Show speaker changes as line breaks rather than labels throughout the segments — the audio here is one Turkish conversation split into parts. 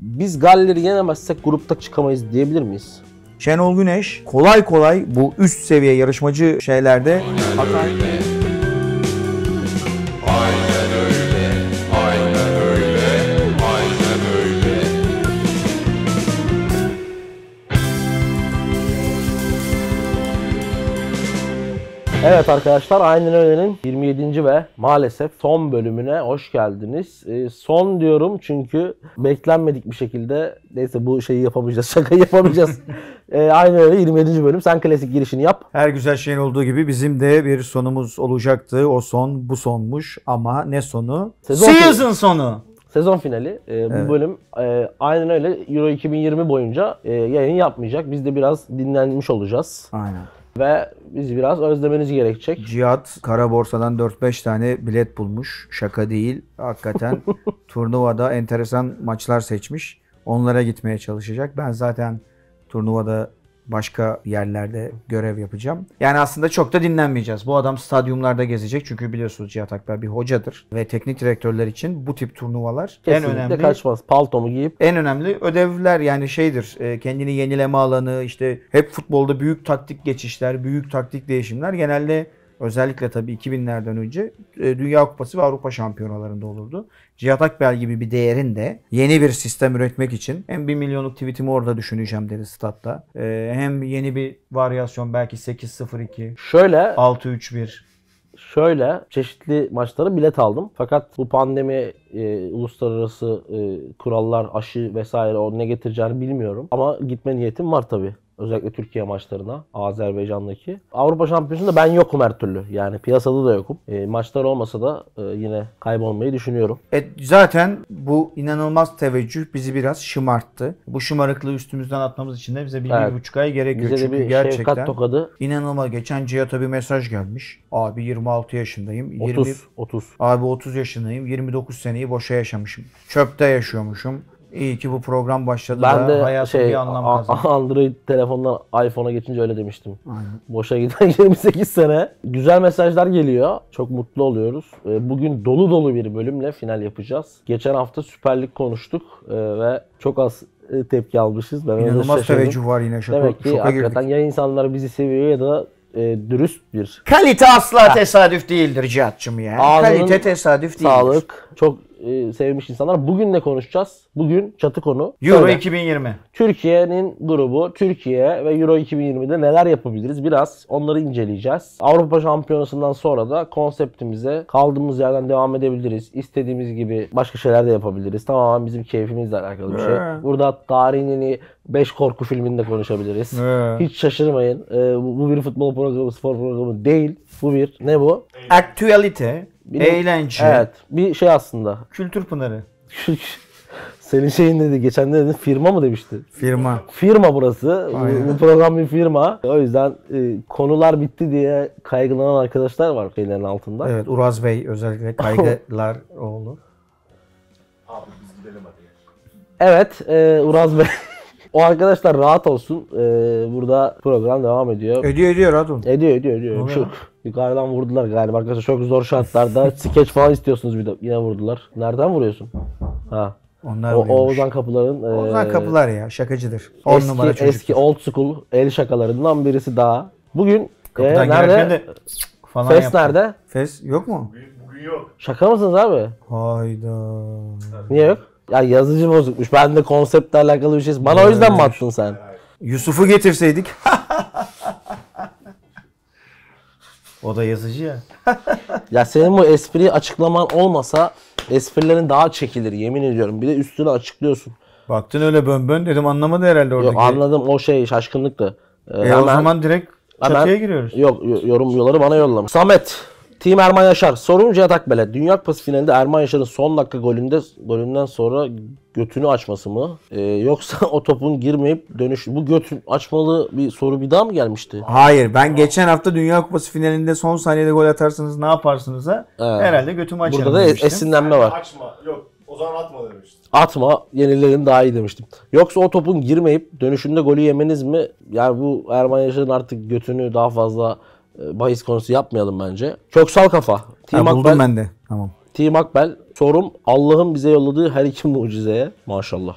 Biz Galler'i yenemezsek grupta çıkamayız diyebilir miyiz?
Şenol Güneş kolay kolay bu üst seviye yarışmacı şeylerde hata
Evet arkadaşlar Aynen Öyle'nin 27. ve maalesef son bölümüne hoş geldiniz. Ee, son diyorum çünkü beklenmedik bir şekilde neyse bu şeyi yapamayacağız, şaka yapamayacağız. ee, Aynen Öyle 27. bölüm. Sen klasik girişini yap.
Her güzel şeyin olduğu gibi bizim de bir sonumuz olacaktı. O son bu sonmuş ama ne sonu?
Sezon
Season sonu.
Sezon finali. Ee, bu bölüm e, aynen öyle Euro 2020 boyunca e, yayın yapmayacak. Biz de biraz dinlenmiş olacağız.
Aynen.
Ve biz biraz özlemeniz gerekecek.
Cihat kara borsadan 4-5 tane bilet bulmuş. Şaka değil. Hakikaten turnuvada enteresan maçlar seçmiş. Onlara gitmeye çalışacak. Ben zaten turnuvada başka yerlerde görev yapacağım. Yani aslında çok da dinlenmeyeceğiz. Bu adam stadyumlarda gezecek. Çünkü biliyorsunuz Cihat Akber bir hocadır. Ve teknik direktörler için bu tip turnuvalar en
Kesinlikle
önemli
kaçmaz. Paltomu giyip
en önemli ödevler yani şeydir e, kendini yenileme alanı işte hep futbolda büyük taktik geçişler, büyük taktik değişimler genelde özellikle tabii 2000'lerden önce e, Dünya Kupası ve Avrupa Şampiyonalarında olurdu. Cihat Akbel gibi bir değerin de yeni bir sistem üretmek için hem 1 milyonluk tweetimi orada düşüneceğim dedi statta. E, hem yeni bir varyasyon belki 8-0-2,
şöyle
6-3-1
Şöyle çeşitli maçlara bilet aldım. Fakat bu pandemi, e, uluslararası e, kurallar, aşı vesaire o ne getireceğini bilmiyorum. Ama gitme niyetim var tabii. Özellikle Türkiye maçlarına, Azerbaycan'daki. Avrupa Şampiyonası'nda ben yokum her türlü. Yani piyasada da yokum. E, maçlar olmasa da e, yine kaybolmayı düşünüyorum.
E, zaten bu inanılmaz teveccüh bizi biraz şımarttı. Bu şımarıklığı üstümüzden atmamız için de bize bir,
Evet.
bir buçuk ay gerekiyor.
Bize
Çünkü
bir
gerçekten
şefkat tokadı.
inanılmaz. Geçen Cihat'a bir mesaj gelmiş. Abi 26 yaşındayım. 20,
30, 30.
Abi 30 yaşındayım. 29 seneyi boşa yaşamışım. Çöpte yaşıyormuşum. İyi ki bu program başladı
Ben
da
de
hayatım
şey
bir anlam kazandı.
Android telefondan iPhone'a geçince öyle demiştim.
Aynen.
Boşa giden 28 sene. Güzel mesajlar geliyor. Çok mutlu oluyoruz. Ee, Bugün dolu dolu bir bölümle final yapacağız. Geçen hafta Süper Lig konuştuk ee, ve çok az e, tepki almışız. Ben
İnanılmaz teveccüh var yine. Şoka,
Demek ki
şoka
hakikaten
girdik.
ya insanlar bizi seviyor ya da e, dürüst bir
Kalite asla tesadüf değildir Cihat'cığım ya.
Ağzının
Kalite tesadüf değildir.
sağlık. Çok e, sevmiş insanlar. Bugün ne konuşacağız? Bugün çatı konu.
Euro
Söyle.
2020.
Türkiye'nin grubu Türkiye ve Euro 2020'de neler yapabiliriz biraz onları inceleyeceğiz. Avrupa Şampiyonası'ndan sonra da konseptimize kaldığımız yerden devam edebiliriz. İstediğimiz gibi başka şeyler de yapabiliriz. Tamamen bizim keyfimizle alakalı bir şey.
Ee.
Burada tarihin en iyi 5 korku filmini de konuşabiliriz.
Ee.
Hiç şaşırmayın. Ee, bu, bu bir futbol programı, spor programı değil. Bu bir ne bu?
Aktüelite,
Bir-
eğlence,
Evet. Bir şey aslında.
kültür pınarı.
Senin şeyin dedi, geçen ne dedin? Firma mı demişti?
Firma.
Firma burası. Bu,
Aynen.
bu program bir firma. O yüzden e, konular bitti diye kaygılanan arkadaşlar var şeylerin altında.
Evet Uraz Bey özellikle kaygılar oğlu.
Evet, e, Uraz Bey. O arkadaşlar rahat olsun. E, burada program devam ediyor.
Ödüyor ödüyor Radun.
Ediyor, ediyor, ediyor.
Oluyor
Şu, yukarıdan vurdular galiba arkadaşlar. Çok zor şartlarda. Skeç falan istiyorsunuz bir de. Yine vurdular. Nereden vuruyorsun? Ha.
Onlar
O,
vuruyormuş.
Oğuzhan Kapılar'ın e,
Ozan Kapılar ya şakacıdır. 10
eski,
numara çocuk.
eski old school el şakalarından birisi daha. Bugün e,
Kapıdan
nerede?
girerken de falan
Fes
yaptı.
nerede?
Fes yok mu?
Bugün yok.
Şaka mısınız abi?
Hayda.
Niye yok? Ya yazıcı bozukmuş. Ben de konseptle alakalı bir şey. Bana o yüzden mi attın sen?
Yusuf'u getirseydik. o da yazıcı ya.
Ya senin bu espriyi açıklaman olmasa esprilerin daha çekilir yemin ediyorum. Bir de üstüne açıklıyorsun.
Baktın öyle bön bön dedim anlamadı herhalde oradaki.
Yok anladım o şey şaşkınlıktı. Ee,
E o
hemen-
zaman direkt
hemen-
çatıya giriyoruz.
Yok yo- yorum yolları bana yollamış. Samet. Team Erman Yaşar. Sorum Cihat Akbel'e. Dünya Kupası finalinde Erman Yaşar'ın son dakika golünde golünden sonra götünü açması mı? Ee, yoksa o topun girmeyip dönüş... Bu götün açmalı bir soru bir daha mı gelmişti?
Hayır ben geçen hafta Dünya Kupası finalinde son saniyede gol atarsanız ne yaparsınız ha?
Evet.
Herhalde götümü açarım
Burada da
demiştim.
esinlenme var.
Açma. Yok. O zaman atma demiştim.
Atma yenilerin daha iyi demiştim. Yoksa o topun girmeyip dönüşünde golü yemeniz mi? Yani bu Erman Yaşar'ın artık götünü daha fazla bahis konusu yapmayalım bence. Köksal kafa.
Ha,
Team
buldum
Akbel,
ben de. Tamam.
Team Akbel. Sorum Allah'ın bize yolladığı her iki mucizeye maşallah.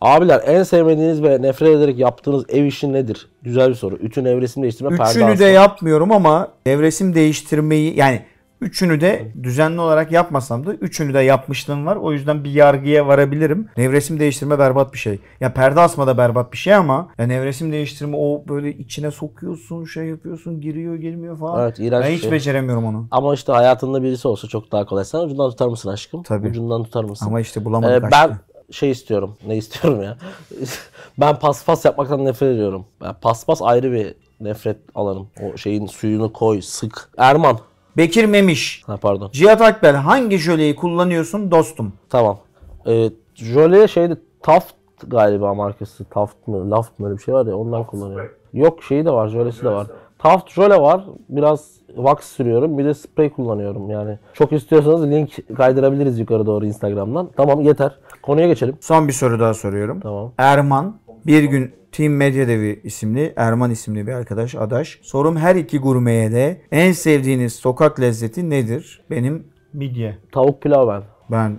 Abiler en sevmediğiniz ve nefret ederek yaptığınız ev işi nedir? Güzel bir soru. Ütü nevresim değiştirme perde
Üçünü de yapmıyorum ama nevresim değiştirmeyi yani üçünü de düzenli olarak yapmasam da üçünü de yapmışlığım var. O yüzden bir yargıya varabilirim. Nevresim değiştirme berbat bir şey. Ya perde asma da berbat bir şey ama ya nevresim değiştirme o böyle içine sokuyorsun, şey yapıyorsun, giriyor, girmiyor falan.
Evet, iğrenç
ben hiç
şey.
beceremiyorum onu.
Ama işte hayatında birisi olsa çok daha kolay. Sen ucundan tutar mısın aşkım?
Tabii.
Ucundan tutar mısın?
Ama işte
Ee,
bulamadık
ben
aşkım.
şey istiyorum. Ne istiyorum ya? ben paspas yapmaktan nefret ediyorum. Yani paspas ayrı bir nefret alanım. O şeyin suyunu koy, sık. Erman.
Bekir Memiş.
Ha pardon.
Cihat Akbel hangi jöleyi kullanıyorsun dostum?
Tamam. Ee, Jolly şeyde Taft galiba markası. Taft mı? Laft mı öyle bir şey var ya ondan kullanıyorum. Yok şeyi de var. Jolesi de var. Taft Jole var. Biraz wax sürüyorum. Bir de sprey kullanıyorum yani. Çok istiyorsanız link kaydırabiliriz yukarı doğru Instagram'dan. Tamam yeter. Konuya geçelim.
Son bir soru daha soruyorum.
Tamam.
Erman bir gün Team Medya Devi isimli Erman isimli bir arkadaş adaş. Sorum her iki gurmeye de en sevdiğiniz sokak lezzeti nedir? Benim midye.
Tavuk pilav ben.
Ben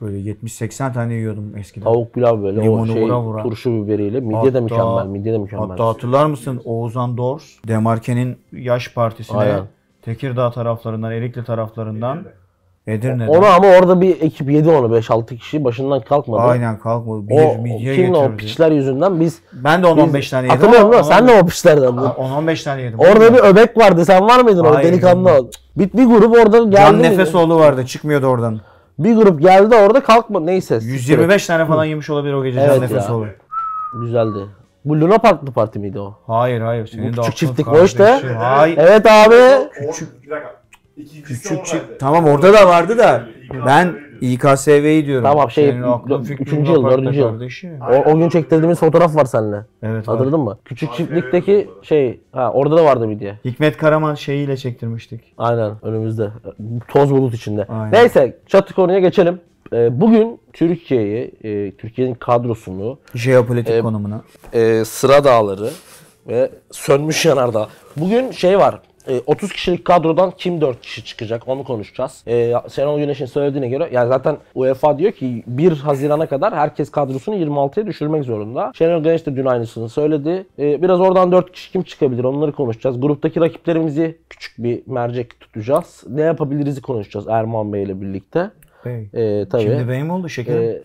böyle 70-80 tane yiyordum eskiden.
Tavuk pilav böyle
Limonu
o şey
vura vura.
turşu biberiyle. Midye de mükemmel. Midye de mükemmel.
Hatta hatırlar mısın Oğuzhan Dors Demarke'nin yaş partisine
Aynen.
Tekirdağ taraflarından, Erikli taraflarından Edirne'den.
Onu ama orada bir ekip yedi onu 5-6 kişi başından kalkmadı.
Aynen kalkmadı. Bir
O
midye
kimle o piçler yüzünden biz
Ben de 10-15 tane yedim.
Hatırlıyorum
ama-?
Sen de o piçlerden.
10-15 tane yedim.
Orada bir öbek vardı. Sen var mıydın orada? Delikanlı ol. Bir, bir grup orada geldi.
Can
miydi?
Nefesoğlu vardı çıkmıyordu oradan.
Bir grup geldi orada kalkma. Neyse.
125 tane falan yemiş olabilir o gece
Evet
Can
ya.
Nefesoğlu.
Güzeldi. Bu Luna Parklı parti miydi o?
Hayır hayır. Senin de
küçük çiftlik o
kardeşi.
işte.
Hayır.
Evet abi.
Küçük. Bir dakika. İkincisi
Küçük
oradaydı.
çift. Tamam orada da vardı da. Ben İKSV'yi diyorum.
Tamam, şey,
Senin aklın
dö-
fikrin
üçüncü yıl,
Park'ta
dördüncü yıl.
kardeşi.
O, o gün çektirdiğimiz fotoğraf var seninle.
Evet var.
Hatırladın mı? Küçük çiftlikteki şey, ha orada da vardı midye.
Hikmet Karaman şeyiyle çektirmiştik.
Aynen önümüzde. Toz bulut içinde.
Aynen.
Neyse çatı konuya geçelim. Ee, bugün Türkiye'yi, e, Türkiye'nin kadrosunu,
Jeopolitik konumuna.
e, sıra dağları ve sönmüş yanardağ. Bugün şey var. E, 30 kişilik kadrodan kim 4 kişi çıkacak onu konuşacağız. E, Şenol Güneş'in söylediğine göre yani zaten UEFA diyor ki 1 Haziran'a kadar herkes kadrosunu 26'ya düşürmek zorunda. Şenol Güneş de dün aynısını söyledi. E, biraz oradan 4 kişi kim çıkabilir onları konuşacağız. Gruptaki rakiplerimizi küçük bir mercek tutacağız. Ne yapabiliriz'i konuşacağız Erman Bey ile birlikte.
Bey.
E, tabii.
Şimdi beyim oldu şekerim.
Ee,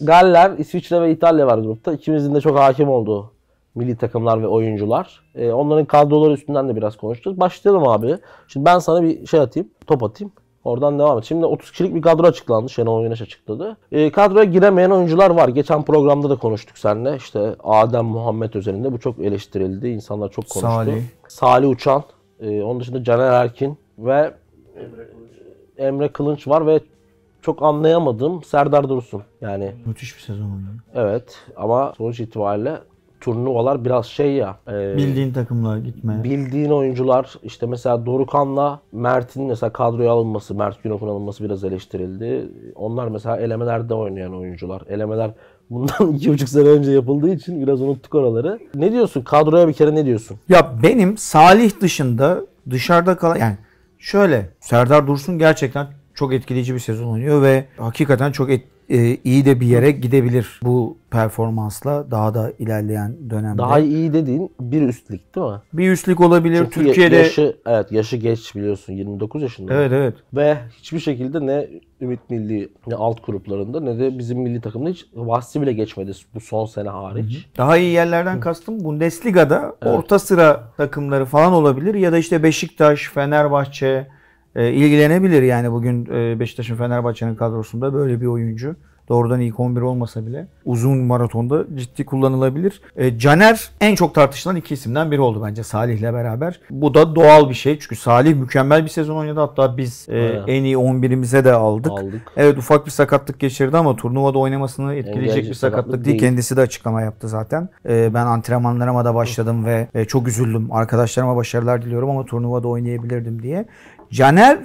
Galler, İsviçre ve İtalya var grupta. İkimizin de çok hakim olduğu milli takımlar ve oyuncular. Ee, onların kadroları üstünden de biraz konuşacağız. Başlayalım abi. Şimdi ben sana bir şey atayım, top atayım. Oradan devam et. Şimdi 30 kişilik bir kadro açıklandı. Şenol Güneş açıkladı. Ee, kadroya giremeyen oyuncular var. Geçen programda da konuştuk seninle. İşte Adem Muhammed özelinde. Bu çok eleştirildi. İnsanlar çok konuştu.
Salih.
Salih Uçan. Ee, onun dışında Caner Erkin ve Emre Kılınç var ve çok anlayamadığım Serdar Dursun. Yani
Müthiş bir sezon oynuyor.
evet ama sonuç itibariyle turnuvalar biraz şey ya. e,
Bildiğin takımlar gitme.
bildiğin oyuncular işte mesela Dorukan'la Mert'in mesela kadroya alınması, Mert Günok'un alınması biraz eleştirildi. Onlar mesela elemelerde oynayan oyuncular. Elemeler bundan iki buçuk sene önce yapıldığı için biraz unuttuk oraları. Ne diyorsun? Kadroya bir kere ne diyorsun?
Ya benim Salih dışında dışarıda kalan yani şöyle Serdar Dursun gerçekten çok etkileyici bir sezon oynuyor ve hakikaten çok et- e, iyi de bir yere gidebilir bu performansla daha da ilerleyen dönemde.
Daha iyi dediğin bir üstlük değil mi?
bir üstlük olabilir.
Çünkü
Türkiye'de
yaşı, evet yaşı geç biliyorsun 29 yaşında.
Evet evet.
Ve hiçbir şekilde ne Ümit Milli ne alt gruplarında ne de bizim milli takımda hiç bahsi bile geçmedi bu son sene hariç.
Daha iyi yerlerden kastım Bundesliga'da orta sıra takımları falan olabilir ya da işte Beşiktaş, Fenerbahçe e, ilgilenebilir yani bugün e, Beşiktaş'ın Fenerbahçe'nin kadrosunda böyle bir oyuncu. Doğrudan ilk 11 olmasa bile uzun maratonda ciddi kullanılabilir. E, Caner en çok tartışılan iki isimden biri oldu bence Salih'le beraber. Bu da doğal bir şey çünkü Salih mükemmel bir sezon oynadı. Hatta biz e,
Aynen.
en iyi 11'imize de aldık.
Aldık.
Evet ufak bir sakatlık geçirdi ama turnuvada oynamasını etkileyecek bir sakatlık
sakatlık
değil.
değil.
Kendisi de açıklama yaptı zaten. Ee, ben antrenmanlarıma da başladım ve e, çok üzüldüm. Arkadaşlarıma başarılar diliyorum ama turnuvada oynayabilirdim diye. Caner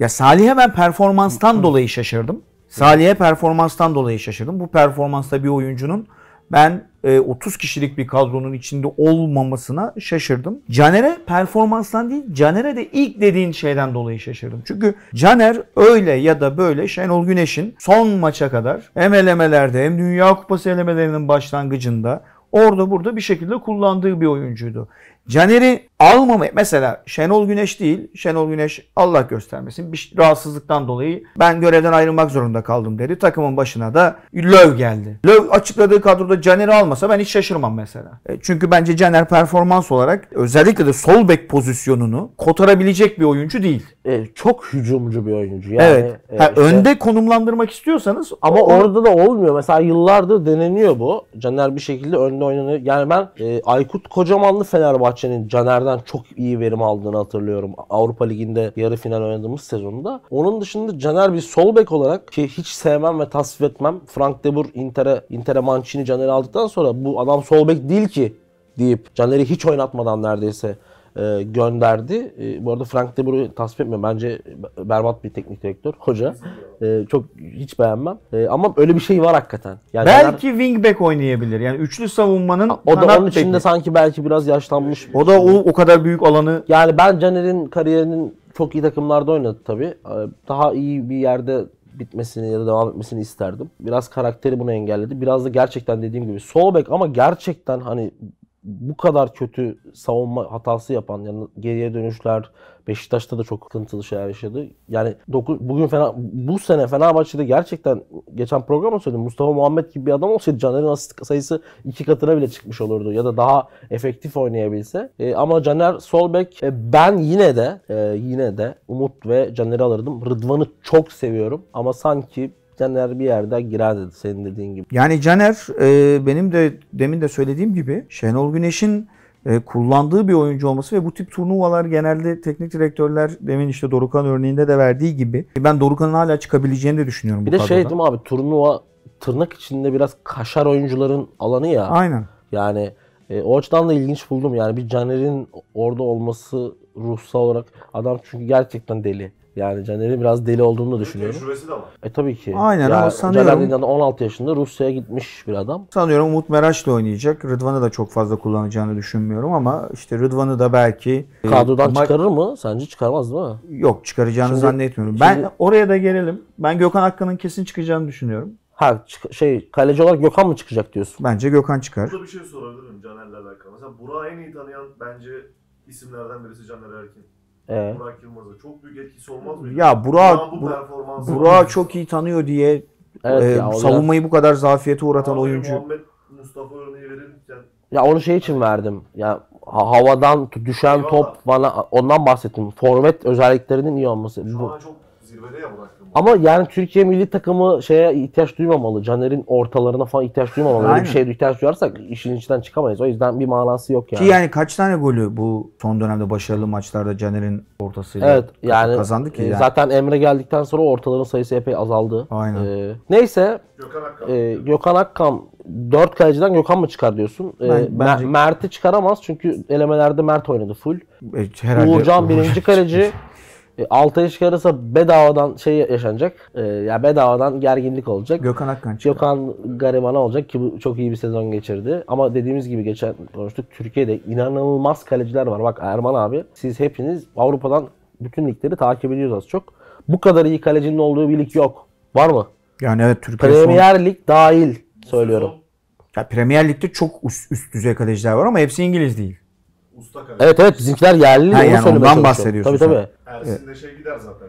ya Salih'e ben performanstan dolayı şaşırdım. Salih'e performanstan dolayı şaşırdım. Bu performansta bir oyuncunun ben e, 30 kişilik bir kadronun içinde olmamasına şaşırdım. Caner'e performanstan değil, Caner'e de ilk dediğin şeyden dolayı şaşırdım. Çünkü Caner öyle ya da böyle Şenol Güneş'in son maça kadar hem elemelerde hem Dünya Kupası elemelerinin başlangıcında orada burada bir şekilde kullandığı bir oyuncuydu. Caner'i almamaya mesela Şenol Güneş değil. Şenol Güneş Allah göstermesin bir rahatsızlıktan dolayı ben görevden ayrılmak zorunda kaldım dedi. Takımın başına da Löw geldi. Löw açıkladığı kadroda Caner'i almasa ben hiç şaşırmam mesela. E, Çünkü bence Caner performans olarak özellikle de sol bek pozisyonunu kotarabilecek bir oyuncu değil.
E, çok hücumcu bir oyuncu. Yani,
evet.
e,
Ha,
işte-
önde konumlandırmak istiyorsanız
Ama
o-
orada da olmuyor. Mesela yıllardır deneniyor bu. Caner bir şekilde önde oynanıyor. Yani ben e, Aykut Kocamanlı Fenerbahçe'nin Caner'den çok iyi verim aldığını hatırlıyorum. Avrupa Ligi'nde yarı final oynadığımız sezonda. Onun dışında Caner bir sol bek olarak ki hiç sevmem ve tasvip etmem. Frank de Boer Inter'e Inter'e Mancini Caner'i aldıktan sonra bu adam sol bek değil ki deyip Caner'i hiç oynatmadan neredeyse e, gönderdi. E, bu arada Frank de Boer'u tasvip etmiyorum. Bence berbat bir teknik direktör, hoca. E, çok hiç beğenmem. E, ama öyle bir şey var hakikaten. Yani
belki wingback oynayabilir. Yani üçlü savunmanın
o da onun içinde
beki.
sanki belki biraz yaşlanmış.
O da o, o kadar büyük alanı
Yani ben Caner'in kariyerinin çok iyi takımlarda oynadı tabii. Ee, Daha iyi bir yerde bitmesini ya da devam etmesini isterdim. Biraz karakteri bunu engelledi. Biraz da gerçekten dediğim gibi sol bek ama gerçekten hani bu kadar kötü savunma hatası yapan yani geriye dönüşler Beşiktaş'ta da çok sıkıntılı şeyler yaşadı. Yani doku- bugün fena bu sene Fenerbahçe'de gerçekten geçen programda söyledim Mustafa Muhammed gibi bir adam olsaydı Caner'in asist sayısı iki katına bile çıkmış olurdu ya da daha efektif oynayabilse. E, ama Caner sol bek e, ben yine de e, yine de Umut ve Caner'i alırdım. Rıdvan'ı çok seviyorum ama sanki Caner bir yerde girer dedi senin dediğin gibi.
Yani Caner e, benim de demin de söylediğim gibi Şenol Güneş'in e, kullandığı bir oyuncu olması ve bu tip turnuvalar genelde teknik direktörler demin işte Dorukan örneğinde de verdiği gibi ben Dorukan'ın hala çıkabileceğini de düşünüyorum
Bir
bu
de şey
kadroda.
değil mi abi turnuva tırnak içinde biraz kaşar oyuncuların alanı ya.
Aynen.
Yani e, o açıdan da ilginç buldum. Yani bir Caner'in orada olması ruhsal olarak adam çünkü gerçekten deli. Yani Caner'in biraz deli olduğunu da düşünüyorum.
Tecrübesi de var.
E tabii ki.
Aynen,
yani
ama sanıyorum-
Caner dediğin adam 16 yaşında Rusya'ya gitmiş bir adam.
Sanıyorum Umut Meraş'la oynayacak. Rıdvan'ı da çok fazla kullanacağını düşünmüyorum ama işte Rıdvan'ı da belki e,
Kadrodan
ma-
çıkarır mı? Sence çıkarmaz değil mi?
Yok çıkaracağını
Şimdi-
zannetmiyorum.
şimdi-
Ben oraya da gelelim. Ben Gökhan Akkan'ın kesin çıkacağını düşünüyorum.
Ha şey kaleci olarak Gökhan mı çıkacak diyorsun?
Bence Gökhan çıkar.
Burada bir şey sorabilirim Caner'le alakalı. Mesela Burak'ı en iyi tanıyan bence isimlerden birisi Caner Erkin.
Ee,
Burak Yılmaz'a çok büyük etkisi olmaz mı?
Ya Burak-
bu
Burak-
performansı.
Çok iyi tanıyor diye
evet
e,
ya,
savunmayı bu kadar zafiyete uğratan
Abi
oyuncu.
Muhammed Mustafa örneği verirken
ya onu şey için verdim. Ya ha- havadan düşen
Eyvallah.
top bana ondan bahsettim. Forvet özelliklerinin iyi olması.
şu
Bu-
an çok zirvede ya Burak.
Ama yani Türkiye milli takımı şeye ihtiyaç duymamalı. Caner'in ortalarına falan ihtiyaç duymamalı. Öyle
Aynen.
bir şeye ihtiyaç duyarsak işin içinden çıkamayız. O yüzden bir manası yok yani.
Ki yani kaç tane golü bu son dönemde başarılı maçlarda Caner'in ortasıyla
Evet yani
kazandı ki.
e,
yani.
zaten Emre geldikten sonra ortaların sayısı epey azaldı.
Aynen.
E, neyse
Gökhan Akkan.
e, Gökhan Akkan 4 kaleciden Gökhan mı çıkar diyorsun? E,
Ben-
Mer-
bence-
Mert'i çıkaramaz çünkü elemelerde Mert oynadı full.
E, herhalde
Uğurcan birinci kaleci. E, Altay'ı çıkarırsa bedavadan şey yaşanacak. E, ya bedavadan gerginlik olacak.
Gökhan Akkan çıkar.
Gökhan Gariban olacak ki bu çok iyi bir sezon geçirdi. Ama dediğimiz gibi geçen konuştuk Türkiye'de inanılmaz kaleciler var. Bak Erman abi siz hepiniz Avrupa'dan bütün ligleri takip ediyorsunuz az çok. Bu kadar iyi kalecinin olduğu bir lig yok. Var mı?
Yani evet Türkiye son...
Premier Lig dahil söylüyorum.
Ya Premier Lig'de çok üst, üst düzey kaleciler var ama hepsi İngiliz değil.
Usta kaleci.
Evet evet bizimkiler yerli.
Ha, yani ondan bahsediyorsun
Tabii tabii.
Ersin de şey gider zaten %99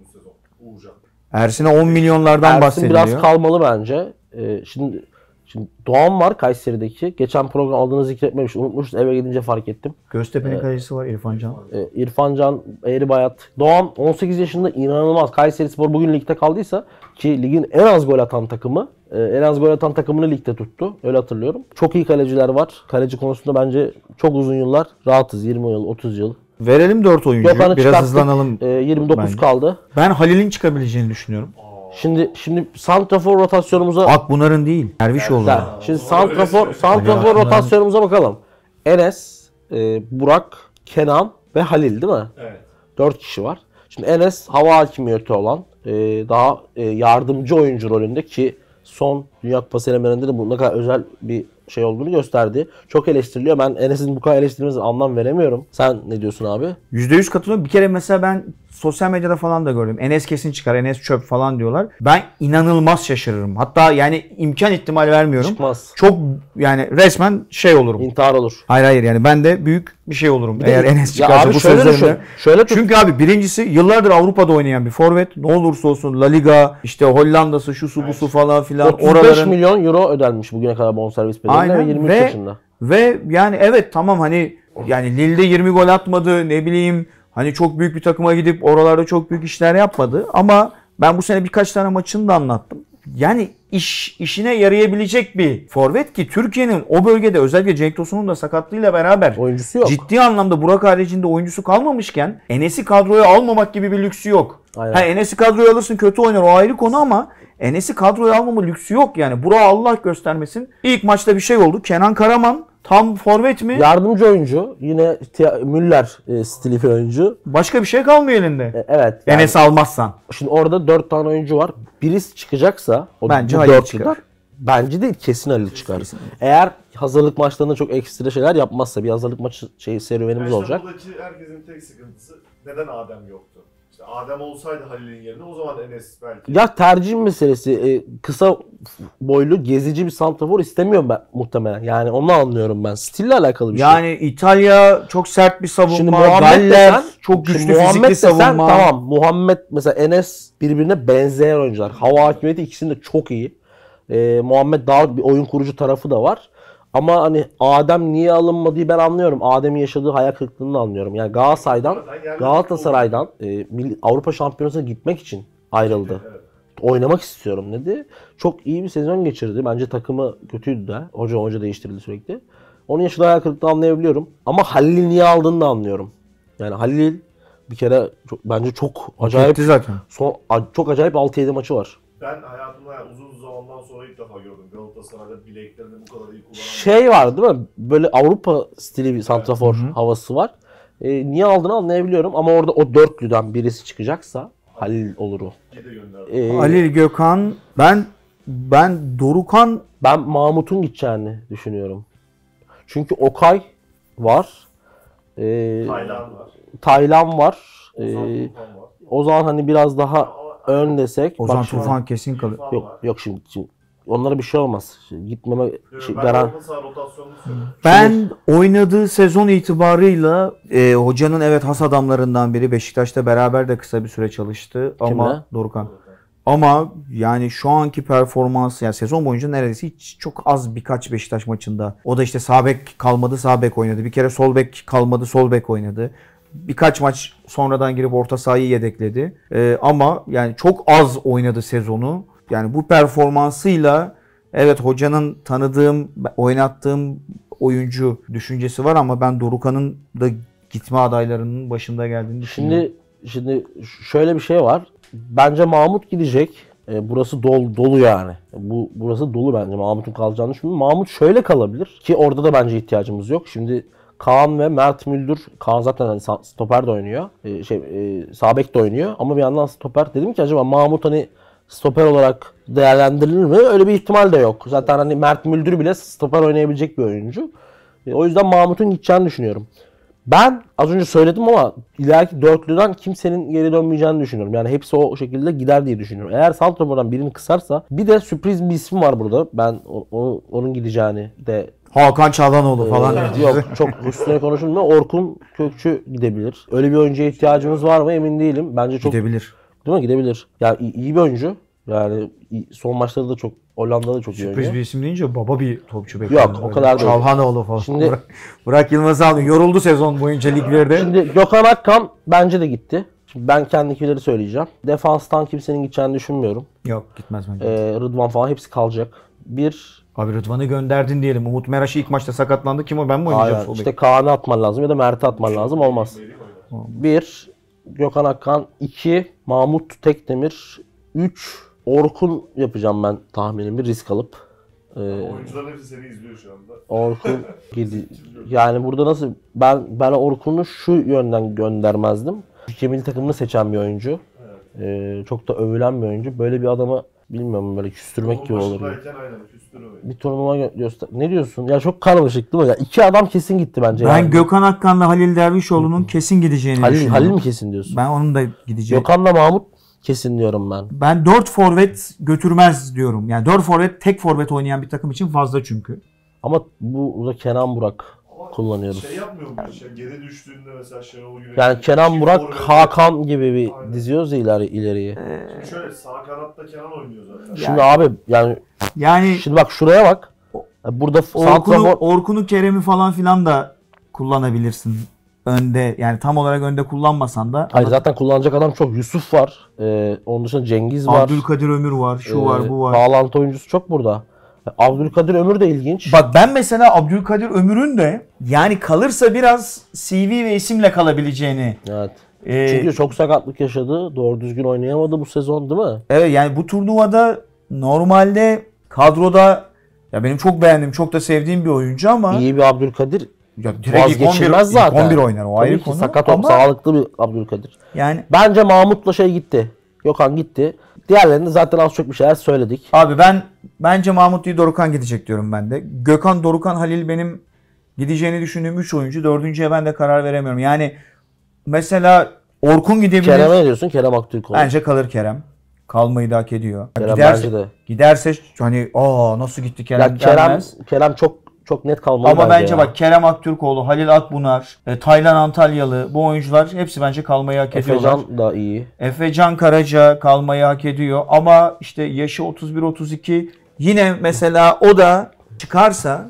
bu sezon. Uğurcan.
Ersin'e 10 milyonlardan
Ersin
bahsediliyor.
biraz kalmalı bence. Ee, şimdi şimdi Doğan var Kayseri'deki. Geçen program aldığını zikretmemiş. Unutmuşuz eve gidince fark ettim.
Göztepe'nin kalecisi var İrfan Can.
Ee, İrfan Can, Eğri Bayat. Doğan 18 yaşında inanılmaz. Kayseri Spor bugün ligde kaldıysa ki ligin en az gol atan takımı e, en az gol atan takımını ligde tuttu. Öyle hatırlıyorum. Çok iyi kaleciler var. Kaleci konusunda bence çok uzun yıllar rahatız. 20 yıl, 30 yıl.
Verelim 4 oyuncu.
Gökhan'ı
Biraz
çıkarttık.
hızlanalım.
Ee, 29
bence.
kaldı.
Ben Halil'in çıkabileceğini düşünüyorum.
Şimdi şimdi santrafor rotasyonumuza
Akbunar'ın değil. Dervişoğlu.
Ya, şimdi santrafor, santrafor rotasyonumuza bakalım. Enes, e, Burak, Kenan ve Halil değil mi?
Evet.
4 kişi var. Şimdi Enes hava hakimiyeti olan e, daha e, yardımcı oyuncu rolünde ki son Dünya Kupası elemelerinde de bu ne kadar özel bir şey olduğunu gösterdi. Çok eleştiriliyor. Ben Enes'in bu kadar eleştirilmesine anlam veremiyorum. Sen ne diyorsun abi?
%100 katılıyorum. Bir kere mesela ben sosyal medyada falan da gördüm. Enes kesin çıkar, Enes çöp falan diyorlar. Ben inanılmaz şaşırırım. Hatta yani imkan ihtimal vermiyorum.
Çıkmaz.
Çok yani resmen şey olurum.
İntihar olur.
Hayır hayır yani ben de büyük bir şey olurum.
Bir de-
Eğer Enes
Ya
çıkarsa
abi
bu
şöyle
sözlerine.
düşün. Şöyle tut.
Çünkü abi birincisi yıllardır Avrupa'da oynayan bir forvet. Ne olursa olsun La Liga, işte Hollanda'sı, şu su bu su falan filan.
35
Oraların
milyon euro ödenmiş bugüne kadar bonservis bedeline ve 23
Ve-
yaşında.
Ve yani evet tamam hani yani Lille'de 20 gol atmadı ne bileyim hani çok büyük bir takıma gidip oralarda çok büyük işler yapmadı ama ben bu sene birkaç tane maçını da anlattım. Yani iş işine yarayabilecek bir forvet ki Türkiye'nin o bölgede özellikle Cenk Tosun'un da sakatlığıyla beraber
Oyuncusu yok.
ciddi anlamda Burak haricinde oyuncusu kalmamışken Enes'i kadroya almamak gibi bir lüksü yok.
Aynen.
Ha, Enes'i kadroya alırsın kötü oynar o ayrı konu ama Enes'i kadroya almama lüksü yok yani. Burak Allah göstermesin. İlk maçta bir şey oldu. Kenan Karaman tam forvet mi?
Yardımcı oyuncu. Yine Müller e, stili bir oyuncu.
Başka bir şey kalmıyor elinde.
E, evet. yani
Enes'i almazsan.
Şimdi orada 4 tane oyuncu var. Birisi çıkacaksa o
Bence Halil çıkar.
Bence değil kesin Halil çıkar. Eğer hazırlık maçlarında çok ekstra şeyler yapmazsa bir hazırlık maçı şey serüvenimiz olacak.
Buradaki herkesin tek sıkıntısı neden Adem yoktu? İşte Adem olsaydı Halil'in yerine o zaman Enes belki.
Ya tercih meselesi. E, kısa boylu gezici bir santrafor istemiyorum ben muhtemelen. Yani onu anlıyorum ben. Stille alakalı bir şey.
Yani İtalya çok sert bir savunma.
Şimdi Muhammed
Galler
desen,
çok
şimdi
güçlü
Muhammed
fizikli
desen,
savunma.
tamam. Muhammed mesela Enes birbirine benzeyen oyuncular. Hava hakimiyeti ikisinde çok iyi. Ee, Muhammed daha bir oyun kurucu tarafı da var. Ama hani Adem niye alınmadığı ben anlıyorum. Adem'in yaşadığı hayal kırıklığını anlıyorum. Yani Galatasaray'dan, Galatasaray'dan e, Avrupa Şampiyonası'na gitmek için ayrıldı.
Evet.
Oynamak istiyorum dedi. Çok iyi bir sezon geçirdi. Bence takımı kötüydü de. Hoca hoca değiştirildi sürekli. Onun yaşadığı hayal kırıklığını anlayabiliyorum. Ama Halil'i niye aldığını da anlıyorum. Yani Halil bir kere çok, bence çok acayip
Gitti zaten.
son, çok acayip 6-7 maçı var.
Ben hayatımda uzun zamandan sonra ilk defa gördüm Galatasaray'da bileklerini bu kadar iyi kullanan.
Şey var değil mi? Böyle Avrupa stili bir santrafor havası var. E, niye aldığını anlayabiliyorum ama orada o dörtlüden birisi çıkacaksa Halil olur o.
bir de gönderdi.
E,
Halil Gökhan ben ben Dorukan
Ben Mahmut'un gideceğini düşünüyorum. Çünkü Okay var. E,
Taylan var.
Taylan var. E,
Ozan Tufan var.
o zaman hani biraz daha ön desek.
Ozan
Bak şimdi-
Tufan kesin kalır.
Yok
var.
yok şimdi, şimdi onlara bir şey olmaz. Şimdi gitmeme şey,
ben
garan.
Ben oynadığı sezon itibarıyla e, hocanın evet has adamlarından biri Beşiktaş'ta beraber de kısa bir süre çalıştı ama
Kimle?
Dorukan. Ama yani şu anki performansı yani sezon boyunca neredeyse hiç çok az birkaç Beşiktaş maçında. O da işte sağ bek kalmadı sağ bek oynadı. Bir kere sol bek kalmadı sol bek oynadı. Birkaç maç sonradan girip orta sahayı yedekledi. E, ama yani çok az oynadı sezonu. Yani bu performansıyla evet hocanın tanıdığım, oynattığım oyuncu düşüncesi var ama ben Dorukan'ın da gitme adaylarının başında geldiğini düşünüyorum.
Şimdi şimdi şöyle bir şey var. Bence Mahmut gidecek. E, burası dolu, dolu yani. Bu burası dolu bence. Mahmut'un kalacağını düşünüyorum. Mahmut şöyle kalabilir ki orada da bence ihtiyacımız yok. Şimdi Kaan ve Mert Müldür, Kaan zaten hani stoper de oynuyor. E, şey e, sağ bek de oynuyor ama bir yandan stoper dedim ki acaba Mahmut hani stoper olarak değerlendirilir mi? Öyle bir ihtimal de yok. Zaten hani Mert Müldür bile stoper oynayabilecek bir oyuncu. E, o yüzden Mahmut'un gideceğini düşünüyorum. Ben az önce söyledim ama ileriki dörtlüden kimsenin geri dönmeyeceğini düşünüyorum. Yani hepsi o şekilde gider diye düşünüyorum. Eğer Santrafor'dan birini kısarsa bir de sürpriz bir isim var burada. Ben o- o- onun gideceğini de
Hakan Çalhanoğlu falan.
Ee, yok çok üstüne konuşulmuyor. Orkun Kökçü gidebilir. Öyle bir oyuncuya ihtiyacımız var mı emin değilim. Bence çok
Gidebilir.
değil mi gidebilir. Yani iyi, iyi bir oyuncu. Yani iyi- son maçlarda da çok Hollanda'da çok iyi
Sürpriz
oynuyor.
bir isim deyince baba bir topçu bekliyorum.
Yok, o kadar değil.
Çalhanoğlu falan.
Şimdi-
Burak, Burak Yılmaz abi yoruldu sezon boyunca liglerde.
Şimdi Gökhan Akkan bence de gitti. Şimdi ben kendikileri söyleyeceğim. Defanstan kimsenin gideceğini düşünmüyorum.
Yok gitmez bence.
Ee, Rıdvan falan hepsi kalacak. Bir
Abi Rıdvan'ı gönderdin diyelim. Umut Meraş ilk maçta sakatlandı. Kim o? Ben mi oynayacağım
aynen, işte Kaan'ı atman lazım ya da Mert'i atman lazım. Olmaz. Bir Gökhan Akkan. iki Mahmut Tekdemir. Üç Orkun yapacağım ben tahminimi risk alıp. Ee,
Oyuncuların hepsi seni izliyor şu anda.
Orkun gidi. Yani burada nasıl ben ben Orkun'u şu yönden göndermezdim. Türkiye milli takımını seçen bir oyuncu. Ee, çok da övülen bir oyuncu. Böyle bir adamı bilmiyorum böyle küstürmek gibi olur.
Başındayken aynen küstürüyor.
Bir turnuva gö- göster. Ne diyorsun? Ya çok karmaşık değil mi? Ya iki adam kesin gitti bence.
Ben
yani.
Gökhan Akkan'la Halil Dervişoğlu'nun kesin gideceğini
Halil,
düşünüyorum.
Halil mi kesin diyorsun?
Ben onun da gideceğini.
Gökhan'la Mahmut kesin diyorum ben.
Ben 4 forvet götürmez diyorum. Yani 4 forvet tek forvet oynayan bir takım için fazla çünkü.
Ama bu burada Kenan Burak kullanıyoruz.
Şey yapmıyor mu? Şey, geri düştüğünde mesela Şenol Güneş.
Yani Kenan Burak, Hakan gibi bir
Aynen.
diziyoruz ya ileri, ileriye.
Ee,
Şimdi şöyle sağ kanatta Kenan oynuyor zaten.
Şimdi abi yani
Yani
şimdi bak şuraya bak. Burada
Orkun'u, Orkun'u Kerem'i falan filan da kullanabilirsin. Önde yani tam olarak önde kullanmasan da.
Hayır zaten kullanacak adam çok. Yusuf var. Ee, onun dışında Cengiz var.
Abdülkadir Ömür var, şu
Ee,
var, bu var.
Bağlantı oyuncusu çok burada. Abdülkadir Ömür de ilginç.
Bak ben mesela Abdülkadir Ömür'ün de yani kalırsa biraz CV ve isimle kalabileceğini.
Evet.
Ee,
Çünkü çok sakatlık yaşadı. Doğru düzgün oynayamadı bu sezon değil mi?
Evet yani bu turnuvada normalde kadroda ya benim çok beğendiğim, çok da sevdiğim bir oyuncu ama
İyi bir Abdülkadir
ya direkt ilk 11,
vazgeçilmez
ilk
zaten.
11 oynar o ayrı
Tabii ki
konu.
sakat
ama
sağlıklı bir Abdülkadir.
yani
Bence Mahmut'la şey gitti. Gökhan gitti. Diğerlerini zaten az çok bir şeyler söyledik.
Abi ben bence Mahmut değil Dorukan gidecek diyorum ben de. Gökhan, Dorukan, Halil benim gideceğini düşündüğüm 3 oyuncu. Dördüncüye ben de karar veremiyorum. Yani mesela Orkun gidebilir.
Kerem'e ne diyorsun? Kerem Aktürkoğlu.
Bence kalır Kerem. Kalmayı da hak ediyor.
Kerem
giderse,
bence de.
giderse hani aa nasıl gitti Kerem
Ya Kerem,
gelmez.
Kerem çok çok net kalmalı
Ama bence
ya.
bak Kerem Aktürkoğlu, Halil Akbunar, e, Taylan Antalyalı bu oyuncular hepsi bence kalmayı hak ediyorlar.
Efecan da iyi.
Efe Can Karaca kalmayı hak ediyor ama işte yaşı 31-32 yine mesela o da çıkarsa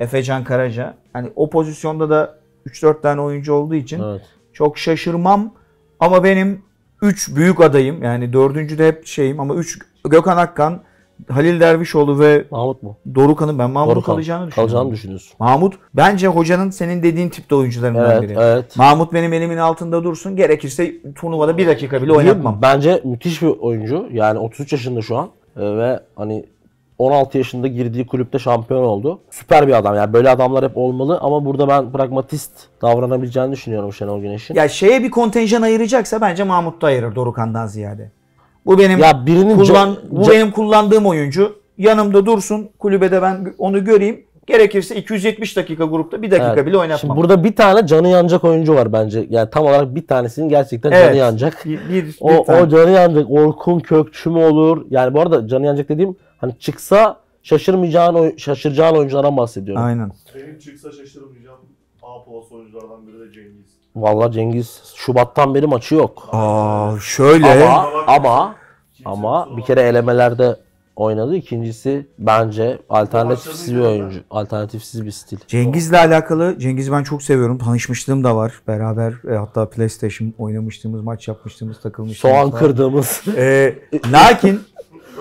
Efe Can Karaca hani o pozisyonda da 3-4 tane oyuncu olduğu için
Evet.
çok şaşırmam ama benim 3 büyük adayım yani dördüncüde hep şeyim ama 3 Gökhan Akkan, Halil Dervişoğlu ve
Mahmut mu?
Dorukan'ın ben Mahmut'un
Dorukhan.
kalacağını düşünüyorum.
Kalacağını düşünüyorsun.
Mahmut bence hocanın senin dediğin tipte oyuncularından
Evet,
biri.
evet.
Mahmut benim elimin altında dursun. Gerekirse turnuvada bir dakika bile oynatmam.
Bence müthiş bir oyuncu. Yani 33 yaşında şu an Ee, ve hani 16 yaşında girdiği kulüpte şampiyon oldu. Süper bir adam. Yani böyle adamlar hep olmalı ama burada ben pragmatist davranabileceğini düşünüyorum Şenol Güneş'in.
Ya şeye bir kontenjan ayıracaksa bence Mahmut da ayırır Dorukan'dan ziyade. Bu benim
Ya birinin
kullan bu benim kullandığım oyuncu. Yanımda dursun. Kulübede ben onu göreyim. Gerekirse 270 dakika grupta bir dakika
Evet.
bile oynatmam.
Şimdi burada bir tane canı yanacak oyuncu var bence. Yani tam olarak bir tanesinin gerçekten
Evet.
canı yanacak.
bir, bir, bir
O,
tane.
o canı yanacak. Orkun Kökçü mü olur? Yani bu arada canı yanacak dediğim hani çıksa şaşırmayacağın şaşıracağın oyunculardan bahsediyorum.
Aynen.
Benim çıksa şaşırmayacağım. A plus oyunculardan biri de Cengiz.
Vallahi Cengiz Şubat'tan beri maçı yok.
Aa şöyle.
Ama ama ama bir kere elemelerde oynadı. İkincisi bence alternatifsiz bir oyuncu. Alternatifsiz bir stil.
Cengiz'le alakalı Cengiz'i ben çok seviyorum. Tanışmışlığım da var. Beraber e, hatta PlayStation oynamıştığımız, maç yapmıştığımız, takılmıştığımız.
Soğan kırdığımız.
Ee, lakin